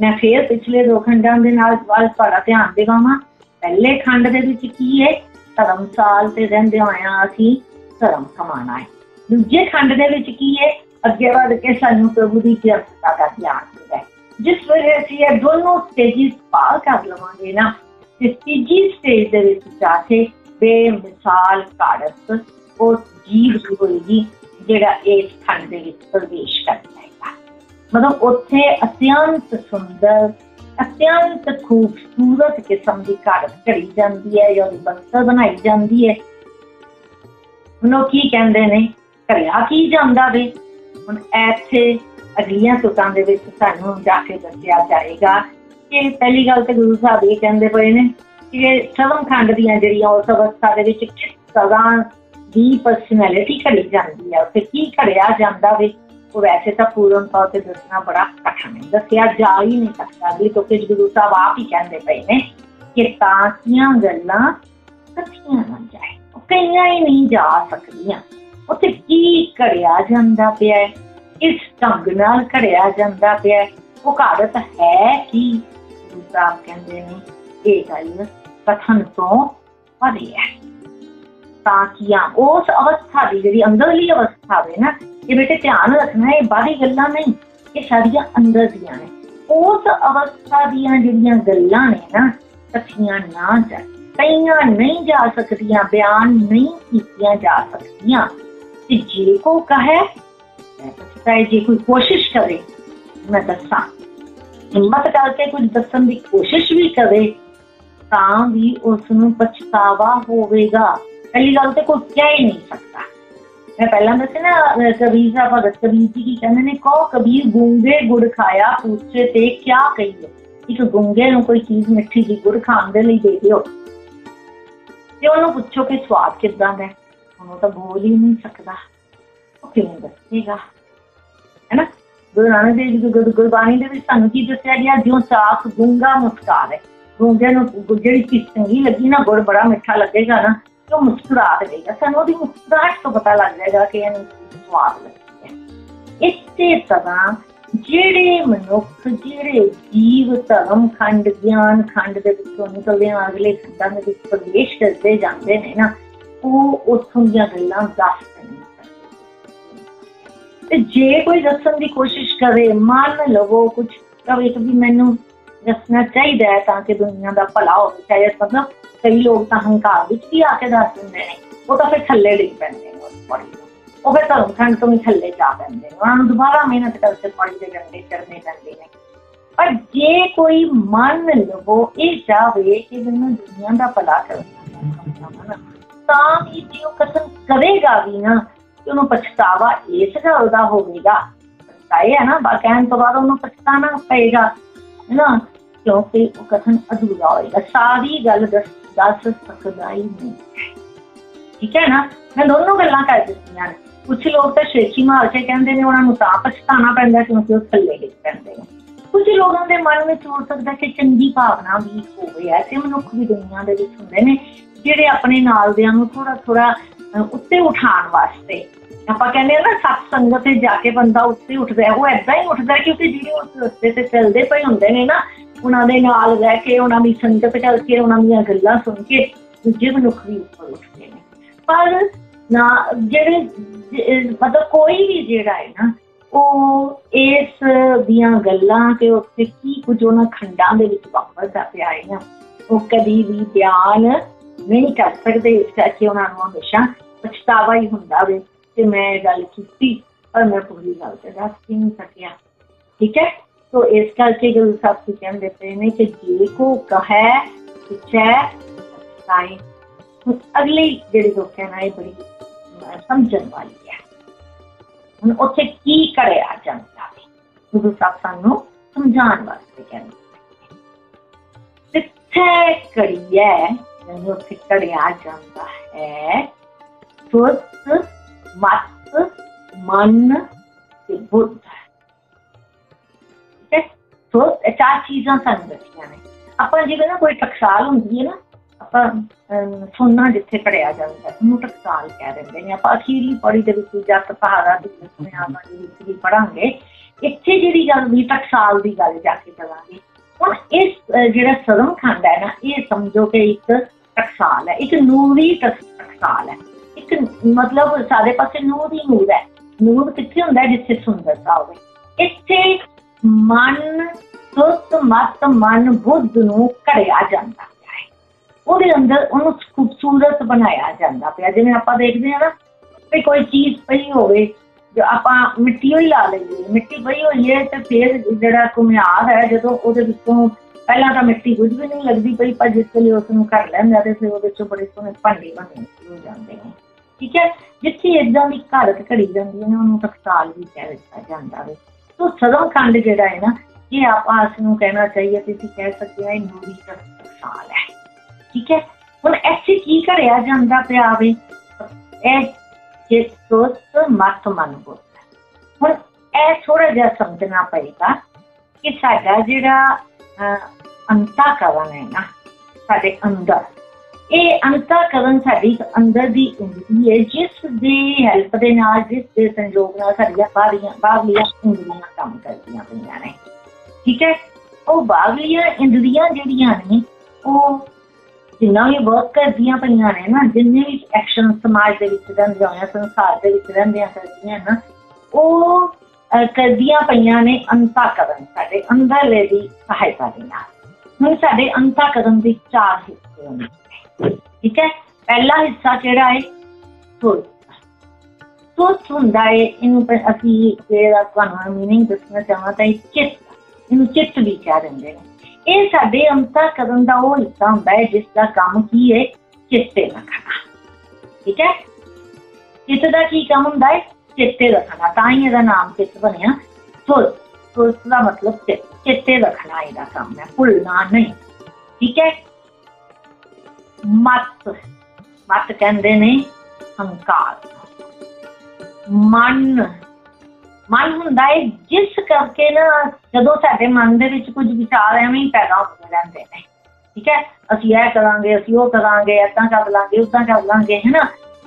ਮੈਂ ਫੇਰ ਪਿਛਲੇ ਦੋ ਖੰਡਾਂ ਦੇ ਨਾਲ ਵੱਲ ਤੁਹਾਡਾ ਧਿਆਨ ਦੇਵਾਂਗਾ ਪਹਿਲੇ ਖੰਡ ਦੇ ਵਿੱਚ ਕੀ ਹੈ? ਧਰਮਸਾਲ ਤੇ ਰਹਿੰਦੇ ਹੋਇਆ ਅਸੀਂ ਧਰਮ ਕਮਾਣਾ ਹੈ। ਦੂਜੇ ਖੰਡ ਦੇ ਵਿੱਚ ਕੀ ਹੈ? ਅੱਗੇ ਵਧ ਕੇ ਸਾਨੂੰ ਪ੍ਰਭੂ ਦੀ ਕਿਰਪਾ ਦਾ ਗਿਆਨ ਮਿਲਦਾ ਹੈ। ਜਿਸ ਵੇਲੇ ਅਸੀਂ ਇਹ ਦੋਨੋਂ ਸਟੇਜਿਸ ਪਾਰ ਕਰ ਲਵਾਂਗੇ ਨਾ, ਤੇ ਤੀਜੀ ਸਟੇਜ ਦੇ ਵਿੱਚ ਜਾ ਕੇ ਬੇਮਿਸਾਲ ਕਾਰਤ ਉਹ ਜੀਵ ਦੀ ਹੋਏਗੀ ਜਿਹੜਾ ਇਸ ਖੰਡ ਦੇ ਵਿੱਚ ਪ੍ਰਵੇਸ਼ ਕਰ ਜਾਏਗਾ ਮਤਲਬ ਉੱਥੇ ਅਤਿਅੰਤ ਸੁੰਦਰ ਅਤਿਅੰਤ ਖੂਬਸੂਰਤ ਕਿਸਮ ਦੀ ਕਾਰਤ ਕਰੀ ਜਾਂਦੀ ਹੈ ਜਾਂ ਬਸਤਰ ਬਣਾਈ ਜਾਂਦੀ ਹੈ। ਉਹਨੂੰ ਕੀ ਕਹਿੰਦੇ ਨੇ? ਕਰਿਆ ਕੀ ਜਾਂਦਾ ਵੇ? ਹੁਣ ਇੱਥੇ ਅਗਲੀਆਂ ਸੁਤਾਂ ਦੇ ਵਿੱਚ ਸਾਨੂੰ ਜਾ ਕੇ ਦੱਸਿਆ ਜਾਏਗਾ ਕਿ ਪਹਿਲੀ ਗੱਲ ਤੇ ਗੁਰੂ ਸਾਹਿਬ ਇਹ ਕਹਿੰਦੇ ਪਏ ਨੇ ਕਿ ਸਵਮ ਖੰਡ ਦੀਆਂ ਜਿਹੜੀਆਂ ਉਸ ਅਵਸਥਾ ਦੇ ਵਿੱਚ ਕਿਸ ਤਰ੍ਹਾਂ ਦੀ ਪਰਸਨੈਲਿਟੀ ਘੜੀ ਜਾਂਦੀ ਹੈ, ਉੱਥੇ ਕੀ ਘੜਿਆ ਜਾਂਦਾ ਵੇ? ਉਹ ਵੈਸੇ ਤਾਂ ਪੂਰਨ ਤੌਰ ਤੇ ਦੱਸਣਾ ਬੜਾ ਕਠਿਨ ਹੈ। ਦੱਸਿਆ ਜਾ ਹੀ ਨਹੀਂ ਸਕਦਾ। ਵੀ ਤੋਂ ਗੁਰੂ ਸਾਹਿਬ ਆਪ ਹੀ ਕਹਿੰਦੇ ਪਏ ਨੇ ਕਿ ਤਾਂ ਗੱਲਾਂ ਸੱਚੀਆਂ ਨਾ ਜਾਏ। ਉਹ ਕਈਆਂ ਹੀ ਨਹੀਂ ਜਾ ਸਕਦੀਆਂ। ਉੱਥੇ ਕੀ ਘੜਿਆ ਜਾਂਦਾ ਪਿਆ ਹੈ? ਇਸ ਢੰਗ ਨਾਲ ਘੜਿਆ ਜਾਂਦਾ ਪਿਆ ਉਹ ਘਾੜਤ ਹੈ ਕਿ? ਗੁਰੂ ਸਾਹਿਬ ਕਹਿੰਦੇ ਨੇ, ਇਹ ਗੱਲ ਕਥਨ ਤੋਂ ਪਰੇ ਹੈ। ਤਾਂ ਕਿ ਉਸ ਅਵਸਥਾ ਦੀ ਜਿਹੜੀ ਅੰਦਰਲੀ ਅਵਸਥਾ ਹੈ ਨਾ, ਇਹ ਬੇਟੇ ਧਿਆਨ ਰੱਖਣਾ, ਇਹ ਬਾਹਰੀ ਗੱਲਾਂ ਨਹੀਂ, ਇਹ ਸਾਰੀਆਂ ਅੰਦਰ ਦੀਆਂ ਨੇ। ਉਸ ਅਵਸਥਾ ਦੀਆਂ ਜਿਹੜੀਆਂ ਗੱਲਾਂ ਨੇ ਨਾ ਕਥੀਆਂ ਨਾ ਜਾ ਕਈਆਂ ਨਹੀਂ ਜਾ ਸਕਦੀਆਂ, ਬਿਆਨ ਨਹੀਂ ਕੀਤੀਆਂ ਜਾ ਸਕਦੀਆਂ। ਤੇ ਜੇ ਕੋ ਕਹੇ ਤਾਂ ਜੇ ਕੋਈ ਕੋਸ਼ਿਸ਼ ਕਰੇ, ਮੈਂ ਦੱਸਾਂ। ਹਿੰਮਤ ਕਰਕੇ ਕੁਝ ਦੱਸਣ ਦੀ ਕੋਸ਼ਿਸ਼ ਵੀ ਕਰੇ, ਤਾਂ ਵੀ ਉਸ ਨੂੰ ਪਛਤਾਵਾ ਹੋਵੇਗਾ। ਪਹਿਲੀ ਗੱਲ ਤੇ ਕੋਈ ਕਹਿ ਹੀ ਨਹੀਂ ਸਕਦਾ। ਮੈਂ ਪਹਿਲਾਂ ਦੱਸਿਆ ਨਾ ਕਬੀਰ ਦਾ ਭਗਤ, ਕਬੀਰ ਜੀ ਕੀ ਕਹਿੰਦੇ ਨੇ, ਕਹੋ ਕਬੀਰ ਗੁੰਗੇ ਗੁੜ ਖਾਇਆ, ਪੁੱਛੇ ਤੇ ਕਿਆ ਕਹੀਏ? ਇੱਕ ਗੁੰਗੇ ਨੂੰ ਕੋਈ ਚੀਜ਼ ਮਿੱਠੀ ਦੀ ਗੁੜ ਖਾਣ ਦੇ ਲਈ ਦੇ ਦਿਓ। ਤੇ ਉਹਨੂੰ ਪੁੱਛੋ ਕਿ ਸਵਾਦ ਕਿਦਾਂ ਦਾ ਉਹਨੂੰ ਤਾਂ ਬੋਲ ਹੀ ਨਹੀਂ ਸਕਦਾ। ਉਹ ਕਿਵੇਂ ਦੱਸੇਗਾ? ਹੈਨਾ? ਗੁਰੂ ਨਾਨਕ ਦੇਵ ਜੀ ਦੀ ਗੁਰਬਾਣੀ ਦੇ ਵਿੱਚ ਸਾਨੂੰ ਕੀ ਦੱਸਿਆ ਗਿਆ? ਜਿਉਂ ਸਾਖ ਗੁੰਗਾ ਮੁਸਕਾਰ ਹੈ ਗੁੰਗੇ ਨੂੰ ਜਿਹੜੀ ਚੀਜ਼ ਚੰਗੀ ਲੱਗੀ ਨਾ, ਗੁੜ ਬੜਾ ਮਿੱਠਾ ਲੱਗੇਗਾ ਨਾ। ਕਿ ਉਹ ਮੁਸਕਰਾ ਦੇਵੇਗਾ ਸਾਨੂੰ ਉਹਦੀ ਮੁਸਕਰਾਹਟ ਤੋਂ ਪਤਾ ਲੱਗ ਜਾਏਗਾ ਕਿ ਇਹਨੂੰ ਸਵਾਦ ਲੱਗਦਾ ਹੈ ਇਸੇ ਤਰ੍ਹਾਂ ਜਿਹੜੇ ਮਨੁੱਖ, ਜਿਹੜੇ ਜੀਵ ਧਰਮ ਖੰਡ, ਗਿਆਨ ਖੰਡ ਦੇ ਵਿੱਚੋਂ ਨਿਕਲਦੇ ਆ, ਅਗਲੇ ਖੰਡਾਂ ਦੇ ਵਿੱਚ ਪ੍ਰਵੇਸ਼ ਕਰਦੇ ਜਾਂਦੇ ਨੇ ਨਾ, ਉਹ ਉਥੋਂ ਦੀਆਂ ਗੱਲਾਂ ਦੱਸ ਤੇ ਜੇ ਕੋਈ ਦੱਸਣ ਦੀ ਕੋਸ਼ਿਸ਼ ਕਰੇ, ਮੰਨ ਲਵੋ ਕੁਝ ਕਵੇ ਕਿ ਵੀ ਮੈਨੂੰ ਦੱਸਣਾ ਚਾਹੀਦਾ ਹੈ ਤਾਂ ਕਿ ਦੁਨੀਆ ਦਾ ਭਲਾ ਹੋਵੇ, ਚਾਹੇ ਮਤਲਬ ਕਈ ਲੋਕ ਤਾਂ ਹੰਕਾਰ ਵਿੱਚ ਵੀ ਆ ਕੇ ਦੱਸ ਦਿੰਦੇ ਨੇ, ਉਹ ਤਾਂ ਫਿਰ ਥੱਲੇ ਡਿੱਗ ਪੈਂਦੇ ਨੇ ਉਹ ਫਿਰ ਧਰਮ ਖੰਡ ਤੋਂ ਵੀ ਥੱਲੇ ਜਾ ਪੈਂਦੇ ਨੇ। ਉਹਨਾਂ ਨੂੰ ਦੁਬਾਰਾ ਮਿਹਨਤ ਕਰਕੇ ਪੌੜੀ ਦੇ ਡੰਡੇ ਚੜਨੇ ਪੈਂਦੇ ਨੇ। ਪਰ ਜੇ ਕੋਈ ਮੰਨ ਲਵੋ, ਇਹ ਚਾਹਵੇ ਕਿ ਮੈਨੂੰ ਦੁਨੀਆ ਦਾ ਭਲਾ ਕਰਨਾ ਤਾਂ ਵੀ ਜੇ ਉਹ ਕਸਮ ਕਰੇਗਾ ਵੀ ਨਾ ਕਿ ਉਹਨੂੰ ਪਛਤਾਵਾ ਇਸ ਗੱਲ ਦਾ ਹੋਵੇਗਾ। ਪਛਤਾਏ ਹੈ ਨਾ ਕਹਿਣ ਤੋਂ ਬਾਅਦ ਉਹਨੂੰ ਪਛਤਾਣਾ ਪਏਗਾ। ਨਾ, ਕਿਉਂਕਿ ਉਹ ਕਥਨ ਅਧੂਰਾ ਹੋਏਗਾ। ਸਾਰੀ ਗੱਲ ਦੱਸ ਸਕਦਾ ਹੀ ਨਹੀਂ। ਠੀਕ ਹੈ ਨਾ? ਮੈਂ ਦੋਨੋਂ ਗੱਲਾਂ ਕਰ ਦਿੱਤੀਆਂ ਨੇ। ਕੁਝ ਲੋਕ ਤਾਂ ਸ਼ੇਖੀ ਮਾਰ ਕੇ ਕਹਿੰਦੇ ਨੇ, ਉਹਨਾਂ ਨੂੰ ਤਾਂ ਪਛਤਾਣਾ ਪੈਂਦਾ ਕਿਉਂਕਿ ਉਹ ਥੱਲੇ ਡਿੱਗ ਪੈਂਦੇ ਨੇ। ਕੁਝ ਲੋਕਾਂ ਦੇ ਮਨ ਵਿੱਚ ਹੋ ਸਕਦਾ ਕਿ ਚੰਗੀ ਭਾਵਨਾ ਵੀ ਹੋਵੇ ਐਸੇ ਮਨੁੱਖ ਵੀ ਦੁਨੀਆ ਦੇ ਵਿੱਚ ਹੁੰਦੇ ਨੇ, ਜਿਹੜੇ ਆਪਣੇ ਨਾਲ ਦਿਆਂ ਨੂੰ ਥੋੜਾ ਥੋੜਾ ਉੱਤੇ ਉਠਾਉਣ ਵਾਸਤੇ ਆਪਾਂ ਕਹਿੰਦੇ ਆ ਨਾ ਸਤ ਸੰਗਤ ਤੇ ਜਾ ਕੇ ਬੰਦਾ ਉੱਤੇ ਉੱਠਦਾ ਹੈ। ਉਹ ਐਦਾਂ ਹੀ ਉੱਠਦਾ ਕਿਉਂਕਿ ਜਿਹੜੇ ਉਸ ਰਸਤੇ ਤੇ ਚੱਲਦੇ ਪਏ ਹੁੰਦੇ ਨੇ ਨਾ, ਉਹਨਾਂ ਦੇ ਨਾਲ ਰਹਿ ਕੇ, ਉਹਨਾਂ ਦੀ ਸੰਗਤ ਕਰਕੇ ਉਹਨਾਂ ਦੀਆਂ ਗੱਲਾਂ ਸੁਣ ਕੇ ਦੂਜੇ ਮਨੁੱਖ ਵੀ ਉੱਪਰ ਉੱਠਦੇ ਨੇ। ਪਰ ਨਾ, ਜਿਹੜੇ ਮਤਲਬ ਕੋਈ ਵੀ ਜਿਹੜਾ ਹੈ ਨਾ, ਉਹ ਇਸ ਦੀਆਂ ਗੱਲਾਂ ਤੇ ਉੱਥੇ ਕੀ ਕੁਝ ਉਹਨਾਂ ਖੰਡਾਂ ਦੇ ਵਿੱਚ ਵਾਪਰਦਾ ਪਿਆ ਹੈ ਨਾ, ਉਹ ਕਦੀ ਵੀ ਬਿਆਨ ਨਹੀਂ ਕਰ ਸਕਦੇ। ਇਸ ਕਰਕੇ ਉਹਨਾਂ ਨੂੰ ਹਮੇਸ਼ਾ ਪਛਤਾਵਾ ਹੀ ਹੁੰਦਾ ਵੇ। ਕਿ ਮੈਂ ਗੱਲ ਕੀਤੀ ਪਰ ਮੈਂ ਪੂਰੀ ਗੱਲ ਤੇ ਦੱਸ ਨਹੀਂ ਸਕਿਆ ਠੀਕ ਹੈ तो इस करके गुरु साहब की कहते पए ने कि जे को कहे पुछे ताई ਅਗਲੀ ਜਿਹੜੀ ਰੋਕਿਆ ਨਾ ਇਹ ਬੜੀ ਸਮਝਣ ਵਾਲੀ ਹੈ ਹੁਣ ਉੱਥੇ ਕੀ ਕਰਿਆ ਜਾਂਦਾ ਹੈ ਗੁਰੂ ਸਾਹਿਬ ਸਾਨੂੰ ਸਮਝਾਉਣ ਵਾਸਤੇ ਕਹਿੰਦੇ ਜਿੱਥੇ ਕਰੀਏ ਜਦੋਂ ਉੱਥੇ ਕਰਿਆ ਜਾਂਦਾ ਹੈ ਸੁਰਤ ਮਤ ਮਨ ਤੇ ਬੁੱਧ। ਠੀਕ ਹੈ? ਸੋ ਇਹ ਚਾਰ ਚੀਜ਼ਾਂ ਸਾਨੂੰ ਦੱਸੀਆਂ ਨੇ। ਆਪਾਂ ਜਿਵੇਂ ਨਾ ਕੋਈ ਟਕਸਾਲ ਹੁੰਦੀ ਹੈ ਨਾ ਆਪਾਂ ਸੋਨਾ ਜਿੱਥੇ ਘੜਿਆ ਜਾਂਦਾ ਉਹਨੂੰ ਟਕਸਾਲ ਕਹਿ ਦਿੰਦੇ ਨੇ। ਆਪਾਂ ਅਖੀਰਲੀ ਪੌੜੀ ਦੇ ਵਿੱਚ ਜੱਟ ਪਹਾੜਾ ਦੀ ਸੁਨਿਆਵਾਂ ਦੇ ਵਿੱਚ ਵੀ ਪੜਾਂਗੇ ਇੱਥੇ ਜਿਹੜੀ ਗੱਲ ਵੀ ਟਕਸਾਲ ਦੀ ਗੱਲ ਜਾ ਕੇ ਕਰਾਂਗੇ ਹੁਣ ਇਸ ਜਿਹੜਾ ਸਰਮ ਖੰਡ ਹੈ ਨਾ ਇਹ ਸਮਝੋ ਕਿ ਇੱਕ ਟਕਸਾਲ ਹੈ ਇੱਕ ਨੂਰੀ ਟਕ- ਟਕਸਾਲ ਹੈ। ਇੱਕ ਮਤਲਬ ਸਾਰੇ ਪਾਸੇ ਨੂਰ ਹੀ ਨੂਰ ਹੈ। ਨੂਰ ਕਿੱਥੇ ਹੁੰਦਾ ਜਿੱਥੇ ਸੁੰਦਰਤਾ ਹੋਵੇ। ਇੱਥੇ ਮਨ ਸੁਤ, ਮਤ, ਮਨ ਬੁੱਧ ਨੂੰ ਘੜਿਆ ਜਾਂਦਾ ਹੈ। ਉਹਦੇ ਅੰਦਰ ਉਹਨੂੰ ਖੂਬਸੂਰਤ ਬਣਾਇਆ ਜਾਂਦਾ ਪਿਆ। ਜਿਵੇਂ ਆਪਾਂ ਦੇਖਦੇ ਹਾਂ ਨਾ ਵੀ ਕੋਈ ਚੀਜ਼ ਪਈ ਹੋਵੇ, ਜੋ ਆਪਾਂ ਮਿੱਟੀ ਹੀ ਲਾ ਲਈਏ। ਮਿੱਟੀ ਪਈ ਹੋਈ ਹੈ ਤੇ ਫਿਰ ਜਿਹੜਾ ਘੁਮਿਆਰ ਹੈ, ਜਦੋਂ ਉਹਦੇ ਵਿੱਚੋਂ ਪਹਿਲਾਂ ਤਾਂ ਮਿੱਟੀ ਕੁਝ ਵੀ ਨਹੀਂ ਲੱਗਦੀ ਪਈ, ਪਰ ਜਿਸ ਵੇਲੇ ਉਸ ਨੂੰ ਘੜ ਲੈਂਦਾ ਤੇ ਫਿਰ ਉਹਦੇ ਚੋਂ ਬੜੇ ਸੋਹਣੇ ਭਾਂਡੇ ਬਣਨੇ ਹੋ ਜਾਂਦੇ ਨੇ। ਠੀਕ ਹੈ? ਜਿੱਥੇ ਇਦਾਂ ਦੀ ਘੜਤ ਘੜੀ ਜਾਂਦੀ ਹੈ ਉਹਨੂੰ ਟਕਸਾਲ ਵੀ ਕਹਿ ਦਿੱਤਾ ਜਾਂਦਾ ਹੈ। ਸੋ ਸਦਮ ਖੰਡ ਜਿਹੜਾ ਹੈ ਨਾ ਇਹ ਆਪਾਂ ਇਸ ਨੂੰ ਕਹਿਣਾ ਚਾਹੀਏ ਤੇ ਅਸੀਂ ਕਹਿ ਸਕਦੇ ਹਾਂ ਇਹ ਨੂਰੀ ਟਕਸਾਲ ਹੈ। ਠੀਕ ਹੈ? ਹੁਣ ਇੱਥੇ ਕੀ ਘੜਿਆ ਜਾਂਦਾ ਪਿਆ ਵੇ? ਇਹ ਜੇ ਸੋਚ ਮਤ ਮਨ ਬੋਲ ਹੁਣ ਇਹ ਥੋੜਾ ਜਿਹਾ ਸਮਝਣਾ ਪਏਗਾ ਕਿ ਸਾਡਾ ਜਿਹੜਾ ਅਹ, ਅੰਤःਕਰਨ ਹੈ ਨਾ ਸਾਡੇ ਅੰਦਰ ਇਹ ਅੰਤਾ ਅੰਤःਕਰਨ ਸਾਡੀ ਅੰਦਰ ਦੀ ਇੰਦਰੀ ਹੈ, ਜਿਸ ਦੇ ਹੈਲਪ ਦੇ ਨਾਲ, ਜਿਸ ਦੇ ਸੰਯੋਗ ਨਾਲ ਸਾਡੀਆਂ ਬਾਹਰੀਆਂ ਬਾਹਰਲੀਆਂ ਇੰਦਰੀਆਂ ਕੰਮ ਕਰਦੀਆਂ ਪਈਆਂ ਨੇ। ਠੀਕ ਹੈ? ਉਹ ਬਾਹਰਲੀਆਂ ਇੰਦਰੀਆਂ ਜਿਹੜੀਆਂ ਨੇ, ਉਹ ਜਿੰਨਾ ਵੀ ਵਰਕ ਕਰਦੀਆਂ ਪਈਆਂ ਨੇ ਨਾ, ਜਿੰਨੇ ਵੀ ਐਕਸ਼ਨ ਸਮਾਜ ਦੇ ਵਿੱਚ ਰਹਿੰਦੀਆਂ ਹੋਈਆਂ, ਸੰਸਾਰ ਦੇ ਵਿੱਚ ਰਹਿੰਦੀਆਂ ਕਰਦੀਆਂ ਨਾ, ਉਹ ਕਰਦੀਆਂ ਪਈਆਂ ਨੇ ਅੰਤਾ ਅੰਤःਕਰਨ ਸਾਡੇ ਅੰਦਰਲੇ ਦੀ ਸਹਾਇਤਾ ਦੇ ਨਾਲ। ਹੁਣ ਸਾਡੇ ਅੰਤਾ ਅੰਤःਕਰਨ ਦੇ ਚਾਰ ਹਿੱਸੇ ਹੁੰਦੇ ਨੇ। ਠੀਕ ਹੈ ਪਹਿਲਾ ਹਿੱਸਾ ਕਿਹੜਾ ਹੈ ਸੋਚ ਸੋਚ ਹੁੰਦਾ ਹੈ ਇਹਨੂੰ ਪ- ਅਸੀਂ ਜਿਹੜਾ ਤੁਹਾਨੂੰ ਮੀਨਿੰਗ ਦੱਸਣਾ ਚਾਹਾਂ ਤਾਂ ਇਹ ਚਿੱਤ ਇਹਨੂੰ ਚਿੱਤ ਵੀ ਕਹਿ ਦਿੰਦੇ ਨੇ ਇਹ ਸਾਡੇ ਅੰਤःਕਰਨ ਦਾ ਉਹ ਹਿੱਸਾ ਹੁੰਦਾ ਹੈ ਜਿਸ ਦਾ ਕੰਮ ਕੀ ਹੈ ਚਿੱਤੇ ਰੱਖਣਾ ਠੀਕ ਹੈ ਚਿੱਤ ਦਾ ਕੀ ਕੰਮ ਹੁੰਦਾ ਹੈ ਚਿੱਤੇ ਰੱਖਣਾ ਤਾਂ ਹੀ ਇਹਦਾ ਨਾਮ ਚਿੱਤ ਬਣਿਆ ਸੋਚ ਸੋਚ ਦਾ ਮਤਲਬ ਚਿੱਤ ਚਿੱਤੇ ਰੱਖਣਾ ਇਹਦਾ ਕੰਮ ਹੈ ਭੁੱਲਣਾ ਨਹੀਂ ਠੀਕ ਹੈ ਮਤ ਮਤ ਕਹਿੰਦੇ ਨੇ ਹੰਕਾਰ। ਮਨ ਮਨ ਹੁੰਦਾ ਹੈ ਜਿਸ ਕਰਕੇ ਨਾ ਜਦੋਂ ਸਾਡੇ ਮਨ ਦੇ ਵਿੱਚ ਕੁਝ ਵਿਚਾਰ ਐਵੇਂ ਹੀ ਪੈਦਾ ਹੁੰਦੇ ਰਹਿੰਦੇ ਨੇ। ਠੀਕ ਹੈ? ਅਸੀਂ ਇਹ ਕਰਾਂਗੇ, ਅਸੀਂ ਉਹ ਕਰਾਂਗੇ, ਏਦਾਂ ਕਰ ਲਾਂਗੇ ਉਦਾਂ ਕਰ ਲਾਂਗੇ, ਹੈਨਾ?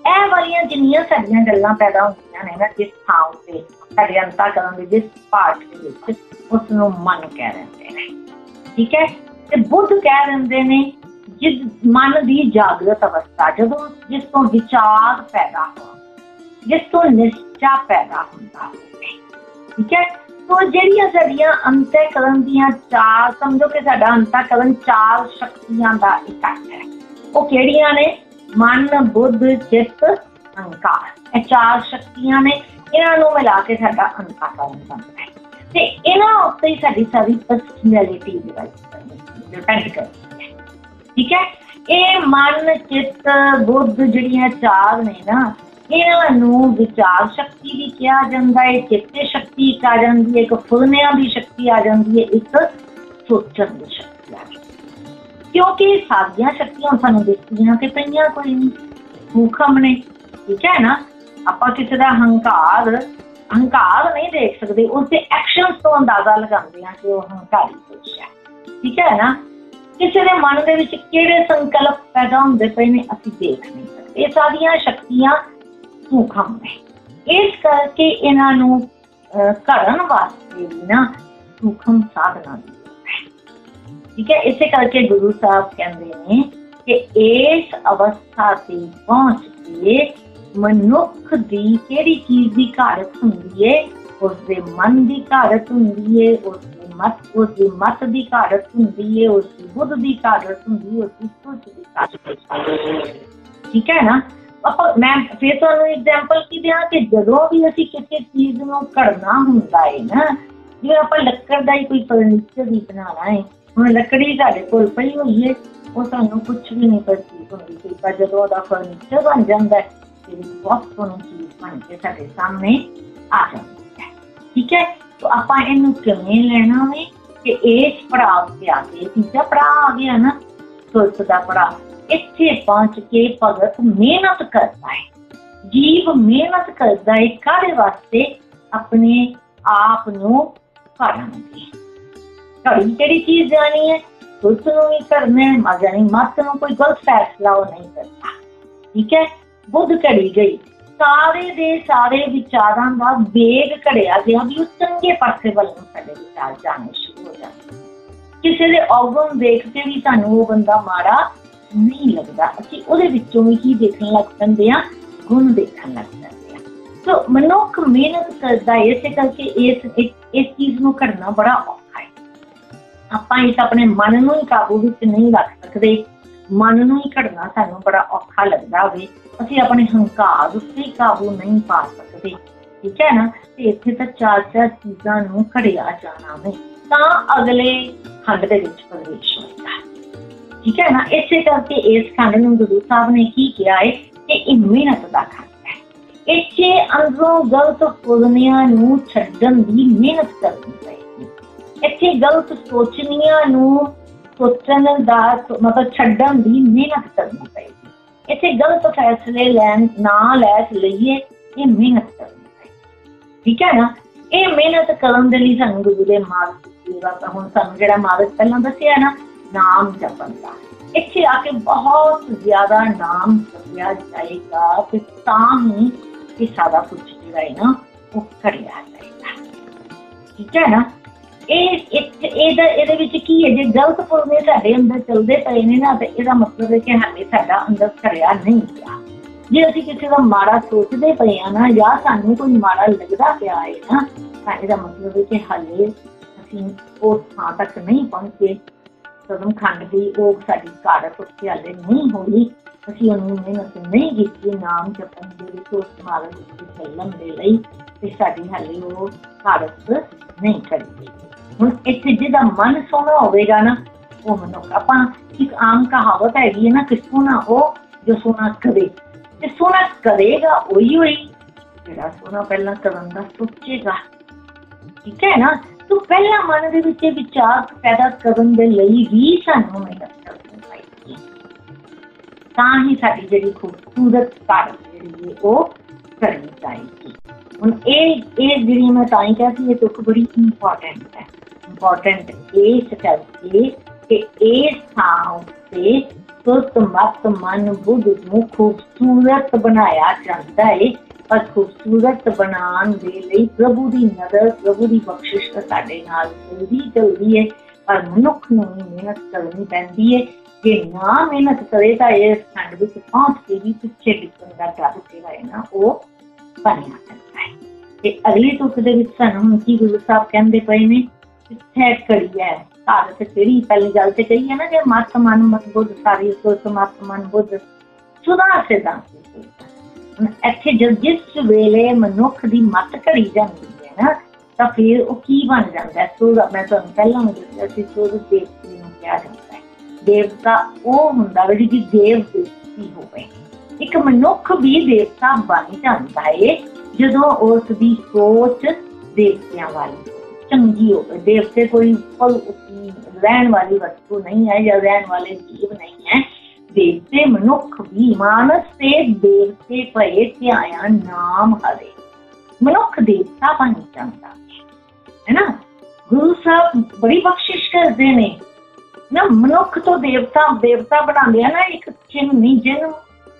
ਇਹ ਵਾਲੀਆਂ ਜਿੰਨੀਆਂ ਸਾਡੀਆਂ ਗੱਲਾਂ ਪੈਦਾ ਹੁੰਦੀਆਂ ਨੇ ਨਾ ਜਿਸ ਥਾਂ ਉੱਤੇ ਸਾਡੇ ਅੰਤਾ ਕਰਨ ਦੇ ਜਿਸ ਪਾਰਟ ਦੇ ਵਿੱਚ ਉਸ ਨੂੰ ਮਨ ਕਹਿ ਦਿੰਦੇ ਨੇ। ਠੀਕ ਹੈ? ਤੇ ਬੁੱਧ ਕਹਿ ਦਿੰਦੇ ਨੇ ਜਿਸ ਮਨ ਦੀ ਜਾਗਰਤ ਅਵਸਥਾ, ਜਦੋਂ ਜਿਸ ਤੋਂ ਵਿਚਾਰ ਪੈਦਾ ਹੋ ਜਿਸ ਤੋਂ ਨਿਸ਼ਚਾ ਪੈਦਾ ਹੁੰਦਾ ਠੀਕ ਹੈ? ਸੋ ਜਿਹੜੀਆਂ ਸਾਡੀਆਂ ਅੰਤःਕਰਨ ਦੀਆਂ ਚਾਰ, ਸਮਝੋ ਕਿ ਸਾਡਾ ਅੰਤःਕਰਨ ਚਾਰ ਸ਼ਕਤੀਆਂ ਦਾ ਇਕੱਠ ਹੈ, ਉਹ ਕਿਹੜੀਆਂ ਨੇ? ਮਨ, ਬੁੱਧ, ਚਿੱਤ, ਅਹੰਕਾਰ, ਇਹ ਚਾਰ ਸ਼ਕਤੀਆਂ ਨੇ, ਇਹਨਾਂ ਨੂੰ ਮਿਲਾ ਕੇ ਸਾਡਾ ਅੰਤःਕਰਨ ਬਣਦਾ ਹੈ। ਤੇ ਇਹਨਾਂ ਉੱਤੇ ਹੀ ਸਾਡੀ ਸਾਰੀ ਪਰਸਨੈਲਿਟੀ ਡਿਪੈਂਡ ਕਰਦੀ ਹੈ ਠੀਕ ਹੈ? ਇਹ ਮਨ, ਚਿੱਤ, ਬੁੱਧ ਜਿਹੜੀਆਂ ਚਾਰ ਨੇ ਨਾ, ਇਹਨਾਂ ਨੂੰ ਵਿਚਾਰ ਸ਼ਕਤੀ ਵੀ ਕਿਹਾ ਜਾਂਦਾ ਹੈ, ਚਿੱਤੇ ਸ਼ਕਤੀ ਇੱਕ ਜਾਂਦੀ ਹੈ, ਇੱਕ ਫੁਰਨਿਆਂ ਦੀ ਸ਼ਕਤੀ ਆ ਜਾਂਦੀ ਹੈ, ਇੱਕ ਸੋਚਣ ਦੀ ਸ਼ਕਤੀ ਆ ਜਾਂਦੀ ਕਿਉਂਕਿ ਇਹ ਸ਼ਕਤੀਆਂ ਸਾਨੂੰ ਦਿੱਤੀਆਂ ਕਿ ਪਈਆਂ ਕੋਈ ਨਹੀਂ ਮੂਖਮ ਨੇ ਠੀਕ ਹੈ ਨਾ? ਆਪਾਂ ਕਿਸੇ ਦਾ ਹੰਕਾਰ ਹੰਕਾਰ ਨਹੀਂ ਦੇਖ ਸਕਦੇ ਉਸ ਦੇ ਐਕਸ਼ਨਸ ਤੋਂ ਅੰਦਾਜ਼ਾ ਲਗਾਉਂਦੇ ਹਾਂ ਕਿ ਉਹ ਹੰਕਾਰੀ ਕੁਛ ਹੈ। ਠੀਕ ਹੈ ਨਾ? ਕਿਸੇ ਦੇ ਮਨ ਦੇ ਵਿੱਚ ਕਿਹੜੇ ਸੰਕਲਪ ਪੈਦਾ ਹੁੰਦੇ ਪਏ ਨੇ ਅਸੀਂ ਦੇਖ ਨਹੀਂ ਸਕਦੇ। ਇਹ ਸਾਰੀਆਂ ਸ਼ਕਤੀਆਂ ਸੂਖਮ ਨੇ ਇਸ ਕਰਕੇ ਇਹਨਾਂ ਨੂੰ ਅਹ, ਵਾਸਤੇ ਨਾ ਸੂਖਮ ਸਾਧਨਾ ਦੀ ਠੀਕ ਹੈ? ਇਸੇ ਕਰਕੇ ਗੁਰੂ ਸਾਹਿਬ ਕਹਿੰਦੇ ਨੇ ਕਿ ਇਸ ਅਵਸਥਾ ਤੇ ਪਹੁੰਚ ਕੇ ਮਨੁੱਖ ਦੀ ਕਿਹੜੀ ਚੀਜ਼ ਦੀ ਘਾੜਤ ਹੁੰਦੀ ਹੈ ਉਸ ਦੇ ਮਨ ਦੀ ਘਾੜਤ ਹੁੰਦੀ ਹੈ ਉਸ ਮਤ, ਉਸ ਦੀ ਮਤ ਦੀ ਘਾੜਤ ਹੁੰਦੀ ਹੈ ਉਸ ਦੀ ਬੁੱਧ ਦੀ ਘਾੜਤ ਹੁੰਦੀ ਹੈ ਉਸ ਦੀ ਸੋਚ ਦੀ ਘਾੜਤ ਠੀਕ ਹੈ ਨਾ? ਆਪਾਂ, ਮੈਂ ਫਿਰ ਤੁਹਾਨੂੰ ਐਗਜ਼ਾਮਪਲ ਕੀ ਦਿਆਂ ਕਿ ਜਦੋਂ ਵੀ ਅਸੀਂ ਕਿਸੇ ਚੀਜ਼ ਨੂੰ ਘੜਨਾ ਹੁੰਦਾ ਹੈ ਨਾ, ਜਿਵੇਂ ਆਪਾਂ ਲੱਕੜ ਦਾ ਹੀ ਕੋਈ ਫਰਨੀਚਰ ਹੀ ਬਣਾਉਣਾ ਹੈ ਹੁਣ ਲੱਕੜੀ ਸਾਡੇ ਕੋਲ ਪਈ ਹੋਈ ਹੈ ਉਹ ਸਾਨੂੰ ਕੁਝ ਵੀ ਨਹੀਂ ਪ੍ਰਤੀਤ ਹੁੰਦੀ ਸੀ, ਪਰ ਜਦੋਂ ਉਹਦਾ ਫਰਨੀਚਰ ਬਣ ਜਾਂਦਾ ਹੈ ਤੇ ਬਹੁਤ ਸੋਹਣੀ ਚੀਜ਼ ਬਣ ਕੇ ਸਾਡੇ ਸਾਹਮਣੇ ਆ ਜਾਂਦੀ ਹੈ। ਠੀਕ ਹੈ? ਤਾਂ ਆਪਾਂ ਇਹਨੂੰ ਕਿਵੇਂ ਲੈਣਾ ਹੈ ਕਿ ਇਸ ਪੜਾਅ ਤੇ ਆ ਕੇ ਤੀਜਾ ਪੜਾਅ ਆ ਗਿਆ ਨਾ ਸੁਰਤ ਦਾ ਪੜਾਅ। ਇੱਥੇ ਪਹੁੰਚ ਕੇ ਭਗਤ ਮਿਹਨਤ ਕਰਦਾ ਹੈ। ਜੀਵ ਮਿਹਨਤ ਕਰਦਾ ਹੈ ਕਾਹਦੇ ਵਾਸਤੇ ਆਪਣੇ ਆਪ ਨੂੰ ਕਰਨਗੇ ਘੜੀ ਕਿਹੜੀ ਚੀਜ਼ ਜਾਣੀ ਹੈ? ਉਸ ਨੂੰ ਵੀ ਕਰਨਾ ਹੈ ਮਜ਼ਾ ਨਹੀਂ ਮਤ ਨੂੰ ਕੋਈ ਗਲਤ ਫੈਸਲਾ ਉਹ ਨਹੀਂ ਕਰਦਾ। ਠੀਕ ਹੈ? ਬੁੱਧ ਘੜੀ ਗਈ। ਸਾਰੇ ਦੇ ਸਾਰੇ ਵਿਚਾਰਾਂ ਦਾ ਵੇਗ ਘੜਿਆ ਗਿਆ ਵੀ ਉਹ ਚੰਗੇ ਪਾਸੇ ਵੱਲ ਨੂੰ ਸਾਡੇ ਵਿਚਾਰ ਜਾਣੇ ਸ਼ੁਰੂ ਹੋ ਜਾਂਦੇ ਕਿਸੇ ਦੇ ਔਗਣ ਦੇਖ ਕੇ ਵੀ ਸਾਨੂੰ ਉਹ ਬੰਦਾ ਮਾੜਾ ਨਹੀਂ ਲੱਗਦਾ। ਅਸੀਂ ਉਹਦੇ ਵਿੱਚੋਂ ਵੀ ਕੀ ਦੇਖਣ ਲੱਗ ਪੈਂਦੇ ਆ ਗੁਣ ਦੇਖਣ ਲੱਗ ਪੈਂਦੇ ਆ ਸੋ ਮਨੁੱਖ ਮਿਹਨਤ ਕਰਦਾ ਹੈ, ਇਸੇ ਕਰਕੇ ਇਸ ਇਸ ਚੀਜ਼ ਨੂੰ ਕਰਨਾ ਬੜਾ ਔਖਾ ਹੈ। ਆਪਾਂ ਇਸ ਆਪਣੇ ਮਨ ਨੂੰ ਹੀ ਕਾਬੂ ਵਿੱਚ ਨਹੀਂ ਰੱਖ ਸਕਦੇ। ਮਨ ਨੂੰ ਹੀ ਘੜਨਾ ਸਾਨੂੰ ਬੜਾ ਔਖਾ ਲੱਗਦਾ ਹੋਵੇ। ਅਸੀਂ ਆਪਣੇ ਹੰਕਾਰ ਉੱਤੇ ਕਾਬੂ ਨਹੀਂ ਪਾ ਸਕਦੇ, ਠੀਕ ਹੈ ਨਾ? ਤੇ ਇੱਥੇ ਤਾਂ ਚਾਰ ਚਾਰ ਚੀਜ਼ਾਂ ਨੂੰ ਘੜਿਆ ਜਾਣਾ ਹੈ ਤਾਂ ਅਗਲੇ ਖੰਡ ਦੇ ਵਿੱਚ ਪ੍ਰਵੇਸ਼ ਹੋਏਗਾ ਠੀਕ ਹੈ ਨਾ? ਇਸੇ ਕਰਕੇ ਇਸ ਖੰਡ ਨੂੰ ਗੁਰੂ ਸਾਹਿਬ ਨੇ ਕੀ ਕਿਹਾ ਹੈ ਕਿ ਇਹ ਮਿਹਨਤ ਦਾ ਖੰਡ ਹੈ। ਇੱਥੇ ਅੰਦਰੋਂ ਗਲਤ ਫੁਰਨੀਆਂ ਨੂੰ ਛੱਡਣ ਦੀ ਮਿਹਨਤ ਕਰਨੀ ਪਏਗੀ। ਇੱਥੇ ਗਲਤ ਸੋਚਣੀਆਂ ਨੂੰ ਸੋਚਣ ਦਾ ਮਤਲਬ ਛੱਡਣ ਦੀ ਮਿਹਨਤ ਕਰਨੀ ਪਏਗੀ ਇੱਥੇ ਗਲਤ ਫੈਸਲੇ ਲੈਣ, ਨਾ ਲੈ ਲਈਏ, ਇਹ ਮਿਹਨਤ ਕਰਨੀ ਪਏਗੀ ਠੀਕ ਹੈ ਨਾ? ਇਹ ਮਿਹਨਤ ਕਰਨ ਦੇ ਲਈ ਸਾਨੂੰ ਗੁਰੂ ਦੇ ਮਾਰਗ ਸੇਵਾ ਤਾਂ ਹੁਣ ਸਾਨੂੰ ਜਿਹੜਾ ਮਾਰਗ ਪਹਿਲਾਂ ਦੱਸਿਆ ਨਾ, ਨਾਮ ਜਪਣ ਦਾ। ਇੱਥੇ ਆ ਕੇ ਬਹੁਤ ਜ਼ਿਆਦਾ ਨਾਮ ਜਪਿਆ ਜਾਏਗਾ, ਤੇ ਤਾਂ ਹੀ ਇਹ ਸਾਰਾ ਕੁਝ ਜਿਹੜਾ ਹੈ ਨਾ, ਉਹ ਕਰਿਆ ਜਾਏਗਾ। ਠੀਕ ਹੈ ਨਾ? ਇਹ ਇਹਦਾ, ਇਹਦੇ ਵਿੱਚ ਕੀ ਹੈ? ਜੇ ਗਲਤ ਪੁਰਨੇ ਸਾਡੇ ਅੰਦਰ ਚੱਲਦੇ ਪਏ ਨੇ ਨਾ, ਤੇ ਇਹਦਾ ਮਤਲਬ ਹੈ ਕਿ ਹਾਲੇ ਸਾਡਾ ਅੰਦਰ ਕਰਿਆ ਨਹੀਂ ਗਿਆ। ਜੇ ਅਸੀਂ ਕਿਸੇ ਦਾ ਮਾੜਾ ਸੋਚਦੇ ਪਏ ਆ ਨਾ, ਜਾਂ ਸਾਨੂੰ ਕੋਈ ਮਾੜਾ ਲੱਗਦਾ ਪਿਆ ਹੈ ਨਾ, ਤਾਂ ਇਹਦਾ ਮਤਲਬ ਹੈ ਕਿ ਹਾਲੇ ਅਸੀਂ ਉਸ ਥਾਂ ਤੱਕ ਨਹੀਂ ਪਹੁੰਚੇ। ਸਦਮ ਖੰਡ ਦੀ ਉਹ ਸਾਡੀ ਕਾਰਤ ਉੱਤੇ ਹਾਲੇ ਨਹੀਂ ਹੋਈ। ਅਸੀਂ ਉਹਨੂੰ ਮਿਹਨਤ ਨਹੀਂ ਕੀਤੀ ਨਾਮ ਜਪਣ ਦੇ ਵਿੱਚ ਉਸ ਮਾਰਗ ਵਿੱਚ ਚੱਲਣ ਦੇ ਲਈ ਤੇ ਸਾਡੀ ਹਾਲੇ ਉਹ ਕਾਰਤ ਨਹੀਂ ਕਰੀ ਹੁਣ ਇੱਥੇ ਜਿਹਦਾ ਮਨ ਸੋਹਣਾ ਹੋਵੇਗਾ ਨਾ ਉਹ ਮਨੁੱਖ ਆਪਾਂ ਇੱਕ ਆਮ ਕਹਾਵਤ ਹੈਗੀ ਹੈ ਨਾ ਕਿ ਸੋਹਣਾ ਉਹ ਜੋ ਸੋਹਣਾ ਕਰੇ ਤੇ ਸੋਹਣਾ ਕਰੇਗਾ ਉਹੀ ਹੋਈ ਜਿਹੜਾ ਸੋਹਣਾ ਪਹਿਲਾਂ ਕਰਨ ਦਾ ਸੋਚੇਗਾ ਠੀਕ ਹੈ ਨਾ ਤੂੰ ਪਹਿਲਾਂ ਮਨ ਦੇ ਵਿੱਚ ਵਿਚਾਰ ਪੈਦਾ ਕਰਨ ਦੇ ਲਈ ਵੀ ਸਾਨੂੰ ਮਿਹਨਤ ਕਰਨੀ ਤਾਂ ਹੀ ਸਾਡੀ ਜਿਹੜੀ ਖੂਬਸੂਰਤ ਕਾਰਜ ਜਿਹੜੀ ਹੈ ਉਹ ਕਰਨੀ ਚਾਹੀਦੀ ਹੁਣ ਇਹ ਇਹ ਜਿਹੜੀ ਮੈਂ ਤਾਂ ਹੀ ਕਿਹਾ ਸੀ ਇਹ ਤੁਕ ਬੜੀ ਇੰਪੋਰਟੈਂਟ ਹੈ ਇੰਪੋਰਟੈਂਟ ਇਸ ਕਰਕੇ ਕਿ ਇਸ ਥਾਂ ਤੇ ਸੁਰਤ ਮਤ ਮਨ ਬੁੱਧ ਨੂੰ ਖੂਬਸੂਰਤ ਬਣਾਇਆ ਜਾਂਦਾ ਹੈ ਪਰ ਖੂਬਸੂਰਤ ਬਣਾਉਣ ਦੇ ਲਈ ਪ੍ਰਭੂ ਦੀ ਨਜ਼ਰ ਪ੍ਰਭੂ ਦੀ ਬਖਸ਼ਿਸ਼ ਸਾਡੇ ਨਾਲ ਜਲਦੀ ਜਲਦੀ ਹੈ ਪਰ ਮਨੁੱਖ ਨੂੰ ਮਿਹਨਤ ਕਰਨੀ ਪੈਂਦੀ ਹੈ ਜੇ ਨਾ ਮਿਹਨਤ ਕਰੇ ਤਾਂ ਇਹ ਖੰਡ ਵਿੱਚ ਪਹੁੰਚ ਕੇ ਵੀ ਪਿੱਛੇ ਡਿੱਗਣ ਦਾ ਡਰ ਜਿਹੜਾ ਹੈ ਨਾ, ਉਹ ਬਣਿਆ ਰਹਿੰਦਾ ਹੈ। ਤੇ ਅਗਲੀ ਤੁਕ ਦੇ ਵਿੱਚ ਸਾਨੂੰ ਕੀ ਗੁਰੂ ਸਾਹਿਬ ਕਹਿੰਦੇ ਪਏ ਨੇ ਕਿੱਥੇ ਕਰੀ ਹੈ ਸਾਰਤ ਕਿਹੜੀ ਪਹਿਲੀ ਗੱਲ ਤੇ ਕਹੀ ਹੈ ਨਾ ਕਿ ਮਤ ਮਨ ਮਤ ਬੁੱਧ, ਸਾਰੀ ਸੋਚ ਮਤ ਮਨ ਬੁੱਧ ਸੁਦਾ ਸਿਧਾਂ ਇੱਥੇ ਜਦ ਜਿਸ ਵੇਲੇ ਮਨੁੱਖ ਦੀ ਮਤ ਘੜੀ ਜਾਂਦੀ ਹੈ ਨਾ, ਤਾਂ ਫਿਰ ਉਹ ਕੀ ਬਣ ਜਾਂਦਾ ਸੋ ਮੈਂ ਤੁਹਾਨੂੰ ਪਹਿਲਾਂ ਵੀ ਦੱਸਿਆ ਸੀ, ਸੋ ਦੇਵਤੀ ਨੂੰ ਕਿਹਾ ਜਾਂਦਾ ਦੇਵਤਾ, ਉਹ ਹੁੰਦਾ ਹੈ ਜਿਹਦੀ ਦੇਵ ਦੇਵਤੀ ਹੋਵੇ। ਇੱਕ ਮਨੁੱਖ ਵੀ ਦੇਵਤਾ ਬਣ ਜਾਂਦਾ ਹੈ ਜਦੋਂ ਉਸ ਦੀ ਸੋਚ ਦੇਵਤਿਆਂ ਵਾਲੀ ਚੰਗੀ ਹੋਵੇ। ਦੇਵਤੇ ਕੋਈ ਫਲ ਰਹਿਣ ਵਾਲੀ ਵਸਤੂ ਨਹੀਂ ਹੈ ਜਾਂ ਰਹਿਣ ਵਾਲੇ ਜੀਵ ਨਹੀਂ ਹੈ। ਦੇਵਤੇ ਮਨੁੱਖ ਵੀ ਮਾਨਸ ਤੇ ਦੇਵਤੇ ਭਏ ਧਿਆਇਆ ਨਾਮ ਹਰੇ ਮਨੁੱਖ ਦੇਵਤਾ ਬਣ ਜਾਂਦਾ ਹੈ ਨਾ ਗੁਰੂ ਸਾਹਿਬ ਬੜੀ ਬਖਸ਼ਿਸ਼ ਕਰਦੇ ਨੇ। ਨਾ ਮਨੁੱਖ ਤੋਂ ਦੇਵਤਾ ਦੇਵਤਾ ਬਣਾਉਂਦੇ ਆ ਨਾ ਇੱਕ ਚਿੰਨ ਨਹੀਂ ਜਿਨ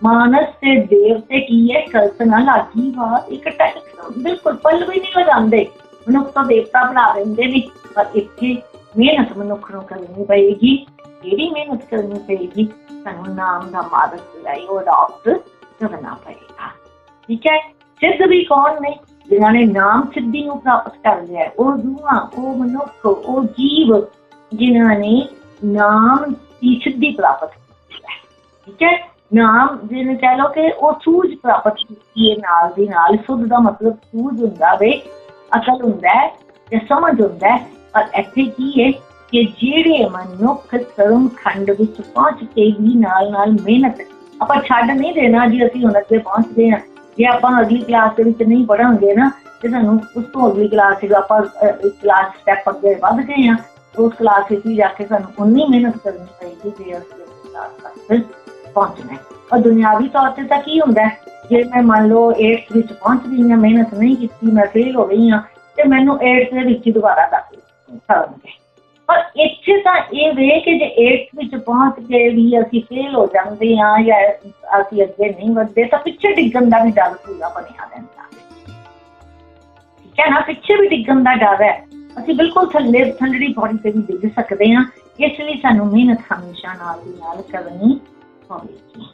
ਮਾਨਸ ਤੇ ਦੇਵ ਤੇ ਕੀ ਹੈ, ਕਲਪਨਾ ਲਾਗੀ ਵਾ, ਇੱਕ ਬਿਲਕੁਲ ਪਲ ਵੀ ਨਹੀਂ ਲਗਾਉਂਦੇ। ਮਨੁੱਖ ਤੋਂ ਦੇਵਤਾ ਬਣਾ ਦਿੰਦੇ ਨੇ, ਪਰ ਇੱਥੇ ਮਿਹਨਤ ਮਨੁੱਖ ਨੂੰ ਕਰਨੀ ਪਏਗੀ। ਕਿਹੜੀ ਮਿਹਨਤ ਕਰਨੀ ਪਏਗੀ, ਸਾਨੂੰ ਨਾਮ ਦਾ ਮਾਰਗ ਚਲਾਈ ਉਹ ਅਡਾਪਟ ਕਰਨਾ ਪਏਗਾ। ਠੀਕ ਹੈ? ਸਿੱਧ ਵੀ ਕੌਣ ਨੇ? ਜਿਨ੍ਹਾਂ ਨੇ ਨਾਮ ਸਿੱਧੀ ਨੂੰ ਪ੍ਰਾਪਤ ਕਰ ਲਿਆ। ਉਹ ਰੂਹਾਂ, ਉਹ ਮਨੁੱਖ, ਉਹ ਜੀਵ, ਜਿਨ੍ਹਾਂ ਨੇ ਨਾਮ ਦੀ ਸਿੱਧੀ ਪ੍ਰਾਪਤ ਕੀਤੀ ਹੈ। ਠੀਕ ਹੈ? ਨਾਮ ਜਿਹਨੇ ਕਹ ਲੋ ਕਿ ਉਹ ਸੂਝ ਪ੍ਰਾਪਤ ਕੀਤੀ ਹੈ ਨਾਲ ਦੀ ਨਾਲ। ਸੁਧ ਦਾ ਮਤਲਬ ਸੂਝ ਹੁੰਦਾ ਵੇ, ਅਕਲ ਹੁੰਦਾ ਹੈ ਜਾਂ ਸਮਝ ਹੁੰਦਾ ਹੈ। ਪਰ ਇੱਥੇ ਕੀ ਹੈ ਕਿ ਜਿਹੜੇ ਮਨੁੱਖ ਧਰਮ ਖੰਡ ਵਿੱਚ ਪਹੁੰਚ ਕੇ ਵੀ ਨਾਲ ਨਾਲ ਮਿਹਨਤ, ਆਪਾਂ ਛੱਡ ਨਹੀਂ ਦੇਣਾ ਜੀ, ਅਸੀਂ ਹੁਣ ਅੱਗੇ ਪਹੁੰਚਦੇ ਹਾਂ। ਜੇ ਆਪਾਂ ਅਗਲੀ ਕਲਾਸ ਦੇ ਵਿੱਚ ਨਹੀਂ ਪੜਾਂਗੇ ਨਾ, ਤੇ ਸਾਨੂੰ ਉਸ ਤੋਂ ਅਗਲੀ ਕਲਾਸ ਵਿੱਚ ਆਪਾਂ ਇੱਕ ਕਲਾਸ ਸਟੈਪ ਅੱਗੇ ਵੱਧ ਗਏ ਹਾਂ ਉਸ ਕਲਾਸ ਵਿੱਚ ਜਾ ਕੇ ਸਾਨੂੰ ਉਨੀ ਮਿਹਨਤ ਕਰਨੀ ਪਏਗੀ ਜੇ ਅਸੀਂ ਕਲਾਸ ਤੱਕ ਪਹੁੰਚਣਾ ਔਰ ਦੁਨਿਆਵੀ ਤੌਰ ਤੇ ਤਾਂ ਕੀ ਹੁੰਦਾ ਜੇ ਮੈਂ ਮੰਨ ਲਓ 8th ਵਿੱਚ ਪਹੁੰਚ ਗਈ ਹਾਂ, ਮਿਹਨਤ ਨਹੀਂ ਕੀਤੀ, ਮੈਂ ਫੇਲ ਹੋ ਗਈ ਹਾਂ, ਤੇ ਮੈਨੂੰ 8th ਦੇ ਵਿੱਚ ਦੁਬਾਰਾ ਦਾਖਲ ਕਰਨਗੇ ਪਰ ਇੱਥੇ ਤਾਂ ਇਹ ਵੇ ਕਿ ਜੇ 8th ਵਿੱਚ ਪਹੁੰਚ ਕੇ ਵੀ ਅਸੀਂ ਫੇਲ ਹੋ ਜਾਂਦੇ ਹਾਂ ਜਾਂ ਅਸੀਂ ਅੱਗੇ ਨਹੀਂ ਵਧਦੇ, ਤਾਂ ਪਿੱਛੇ ਡਿੱਗਣ ਦਾ ਵੀ ਡਰ ਪੂਰਾ ਬਣਿਆ ਰਹਿੰਦਾ ਠੀਕ ਹੈ ਨਾ? ਪਿੱਛੇ ਵੀ ਡਿੱਗਣ ਦਾ ਡਰ ਹੈ। ਅਸੀਂ ਬਿਲਕੁਲ ਥੱਲੇ ਥੱਲੜੀ ਪੌੜੀ ਤੇ ਵੀ ਡਿੱਗ ਸਕਦੇ ਹਾਂ। ਇਸ ਲਈ ਸਾਨੂੰ ਮਿਹਨਤ ਹਮੇਸ਼ਾ ਨਾਲ ਦੀ ਨਾਲ ਕਰਨੀ ਹੋਵੇਗੀ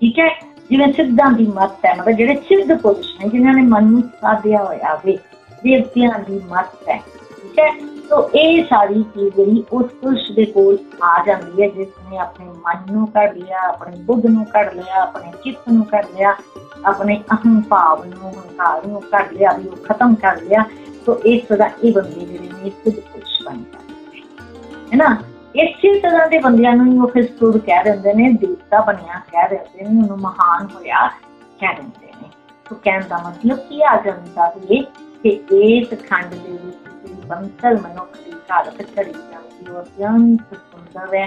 ਠੀਕ ਹੈ? ਜਿਵੇਂ ਸਿੱਧਾਂ ਦੀ ਮੱਤ ਹੈ, ਮਤਲਬ ਜਿਹੜੇ ਸਿੱਧ ਪੁਰਸ਼ ਨੇ, ਜਿਨ੍ਹਾਂ ਨੇ ਮਨ ਨੂੰ ਸਾਧਿਆ ਹੋਇਆ ਵੇ, ਦੇਵਤਿਆਂ ਦੀ ਮੱਤ ਹੈ। ਠੀਕ ਹੈ? ਤੋ ਇਹ ਸਾਰੀ ਚੀਜ਼ ਜਿਹੜੀ ਉਸ ਪੁਰਸ਼ ਦੇ ਕੋਲ ਆ ਜਾਂਦੀ ਹੈ, ਜਿਸ ਨੇ ਆਪਣੇ ਮਨ ਨੂੰ ਕੱਢ ਲਿਆ, ਆਪਣੇ ਬੁੱਧ ਨੂੰ ਕੱਢ ਲਿਆ, ਆਪਣੇ ਚਿੱਤ ਨੂੰ ਕੱਢ ਲਿਆ, ਆਪਣੇ ਅਹੰ ਭਾਵ ਨੂੰ, ਹੰਕਾਰ ਨੂੰ ਕੱਢ ਲਿਆ, ਵੀ ਉਹ ਖਤਮ ਕਰ ਲਿਆ। ਤੋ ਇਸ ਤਰ੍ਹਾਂ ਇਹ ਬੰਦੇ ਜਿਹੜੇ ਨੇ ਖੁਦ ਕੁਛ ਬਣ ਜਾਂਦੇ ਹੈ ਨਾ ਇਸੇ ਤਰ੍ਹਾਂ ਦੇ ਬੰਦਿਆਂ ਨੂੰ ਉਹ ਫਿਰ ਕਹਿ ਦਿੰਦੇ ਨੇ ਦੇਵਤਾ ਬਣਿਆ ਕਹਿ ਦਿੰਦੇ ਨੇ ਉਹਨੂੰ ਮਹਾਨ ਹੋਇਆ ਕਹਿ ਦਿੰਦੇ ਨੇ ਤੋ ਕਹਿਣ ਦਾ ਮਤਲਬ ਕੀ ਆ ਜਾਂਦਾ ਵੀ ਕਿ ਇਸ ਖੰਡ ਦੇ ਵਿੱਚ ਜਿਹੜੀ ਬੰਤਲ ਮਨੁੱਖ ਦੀ ਹਾਲਤ ਘੜੀ ਜਾਂਦੀ ਉਹ ਅਤਿਅੰਤ ਸੁੰਦਰ ਹੈ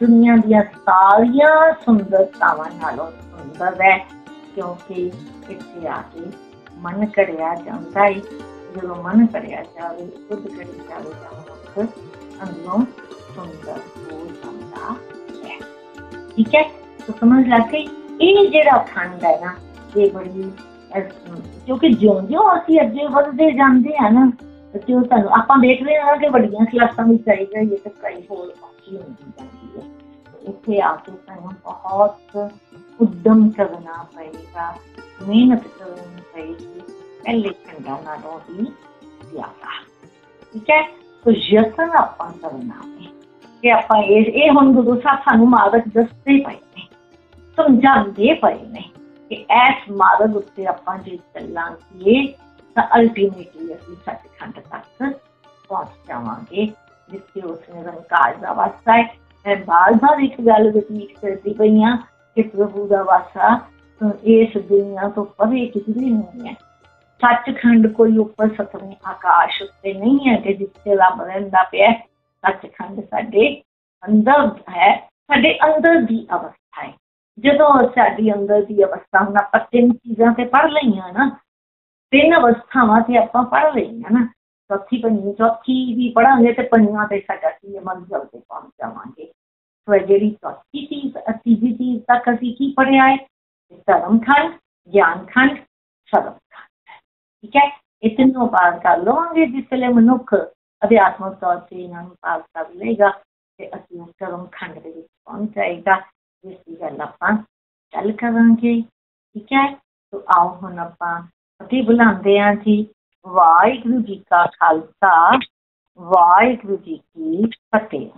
ਦੁਨੀਆ ਦੀਆਂ ਸਾਰੀਆਂ ਸੁੰਦਰਤਾਵਾਂ ਨਾਲੋਂ ਸੁੰਦਰ ਹੈ ਕਿਉਂਕਿ ਇੱਥੇ ਆ ਕੇ ਮਨ ਕੜਿਆ ਜਾਂਦਾ ਹੈ ਜਦੋਂ ਮਨ ਕੜਿਆ ਜਾਵੇ, ਖੁਦ ਕੜੀ ਜਾਵੇ ਤਾਂ ਅੰਦਰੋਂ ਸੁੰਦਰ ਹੋ ਜਾਂਦਾ ਹੈ। ਠੀਕ ਹੈ? ਤਾਂ ਸਮਝ ਲਾ ਇਹ ਜਿਹੜਾ ਖੰਡ ਹੈ ਨਾ, ਇਹ ਬੜੀ ਕਿਉਂਕਿ ਜਿਉਂ-ਜਿਉਂ ਅਸੀਂ ਅੱਗੇ ਵਧਦੇ ਜਾਂਦੇ ਆ ਨਾ ਤੇ ਉਹ ਸਾਨੂੰ ਆਪਾਂ ਦੇਖਦੇ ਹਾਂ ਕਿ ਵੱਡੀਆਂ ਕਲਾਸਾਂ ਵਿੱਚ ਚਾਹੀ ਗਈ ਤੇ ਕਈ ਹੋਰ ਔਖੀ ਹੁੰਦੀ ਜਾਂਦੀ ਹੈ। ਇੱਥੇ ਆ ਕੇ ਸਾਨੂੰ ਬਹੁਤ ਉਦਮ ਕਰਨਾ ਪਏਗਾ, ਮਿਹਨਤ ਕਰਨੀ ਪਏਗੀ। ਪਹਿਲੇ ਖੰਡਾਂ ਨਾਲੋਂ ਵੀ ਜ਼ਿਆਦਾ ਠੀਕ ਹੈ? ਤੋ ਯਤਨ ਆਪਾਂ ਕਰਨਾ ਹੈ ਕਿ ਆਪਾਂ ਇਹ ਇਹ ਹੁਣ ਗੁਰੂ ਸਾਹਿਬ ਸਾਨੂੰ ਮਾਰਗ ਦੱਸਦੇ ਪਏ ਨੇ, ਸਮਝਾਉਂਦੇ ਪਏ ਨੇ ਕਿ ਐਸ ਮਾਰਗ ਉੱਤੇ ਆਪਾਂ ਜੇ ਚੱਲਾਂਗੇ ਤਾਂ ਅਲਟੀਮੇਟਲੀ ਅਸੀਂ ਸੱਚਖੰਡ ਤੱਕ ਪਹੁੰਚ ਜਾਵਾਂਗੇ, ਜਿੱਥੇ ਉਸਨੇ ਰੰਕਾਰ ਦਾ ਵਾਸਾ ਹੈ। ਮੈਂ ਬਾਰ-ਬਾਰ ਇੱਕ ਗੱਲ ਰਿਪੀਟ ਕਰਦੀ ਪਈ ਹਾਂ ਕਿ ਪ੍ਰਭੂ ਦਾ ਵਾਸਾ ਇਸ ਦੁਨੀਆ ਤੋਂ ਪਰੇ ਕਿਤੇ ਨਹੀਂ ਹੈ। ਸੱਚਖੰਡ ਕੋਈ ਉੱਪਰ ਸਤਵੇਂ ਆਕਾਸ਼ ਉੱਤੇ ਨਹੀਂ ਹੈ ਕਿ ਜਿੱਥੇ ਰੱਬ ਰਹਿੰਦਾ ਪਿਆ ਸੱਚਖੰਡ ਸਾਡੇ ਅੰਦਰ ਹੈ ਸਾਡੇ ਅੰਦਰ ਦੀ ਅਵਸਥਾ ਹੈ ਜਦੋਂ ਸਾਡੀ ਅੰਦਰ ਦੀ ਅਵਸਥਾ ਹੁਣ ਆਪਾਂ ਤਿੰਨ ਚੀਜ਼ਾਂ ਤੇ ਪੜ ਲਈਆਂ ਨਾ ਤਿੰਨ ਅਵਸਥਾਵਾਂ ਤੇ ਆਪਾਂ ਪੜ ਲਈਆਂ ਨਾ ਚੌਥੀ ਪੰਜਵੀਂ ਚੌਥੀ ਵੀ ਪੜਾਂਗੇ ਤੇ ਪੰਜਵਾਂ ਤੇ ਸਾਡਾ ਕੀ ਮੰਜ਼ਲ ਤੇ ਪਹੁੰਚ ਜਾਵਾਂਗੇ ਸੋ ਜਿਹੜੀ ਚੌਥੀ ਚੀਜ਼ ਤੀਜੀ ਚੀਜ਼ ਤੱਕ ਅਸੀਂ ਕੀ ਪੜਿਆ ਹੈ ਧਰਮ ਖੰਡ ਗਿਆਨ ਖੰਡ ਸ਼ਬਦ ਖੰਡ ਠੀਕ ਹੈ? ਇਹ ਤਿੰਨੋਂ ਪਾਰ ਕਰ ਲਵਾਂਗੇ, ਜਿਸ ਵੇਲੇ ਮਨੁੱਖ ਅਧਿਆਤਮਿਕ ਤੌਰ ਤੇ ਇਹਨਾਂ ਨੂੰ ਪਾਸ ਕਰ ਲਏਗਾ ਤੇ ਅਸੀਂ ਉਸ ਧਰਮ ਖੰਡ ਦੇ ਵਿੱਚ ਪਹੁੰਚ ਜਾਏਗਾ, ਜਿਸ ਦੀ ਗੱਲ ਆਪਾਂ ਚੱਲ ਕਰਾਂਗੇ। ਠੀਕ ਹੈ? ਤੋ ਆਓ ਹੁਣ ਆਪਾਂ ਫਤਿਹ ਬੁਲਾਉਂਦੇ ਹਾਂ ਜੀ। ਵਾਹਿਗੁਰੂ ਜੀ ਕਾ ਖਾਲਸਾ, ਵਾਹਿਗੁਰੂ ਜੀ ਕੀ ਫਤਿਹ।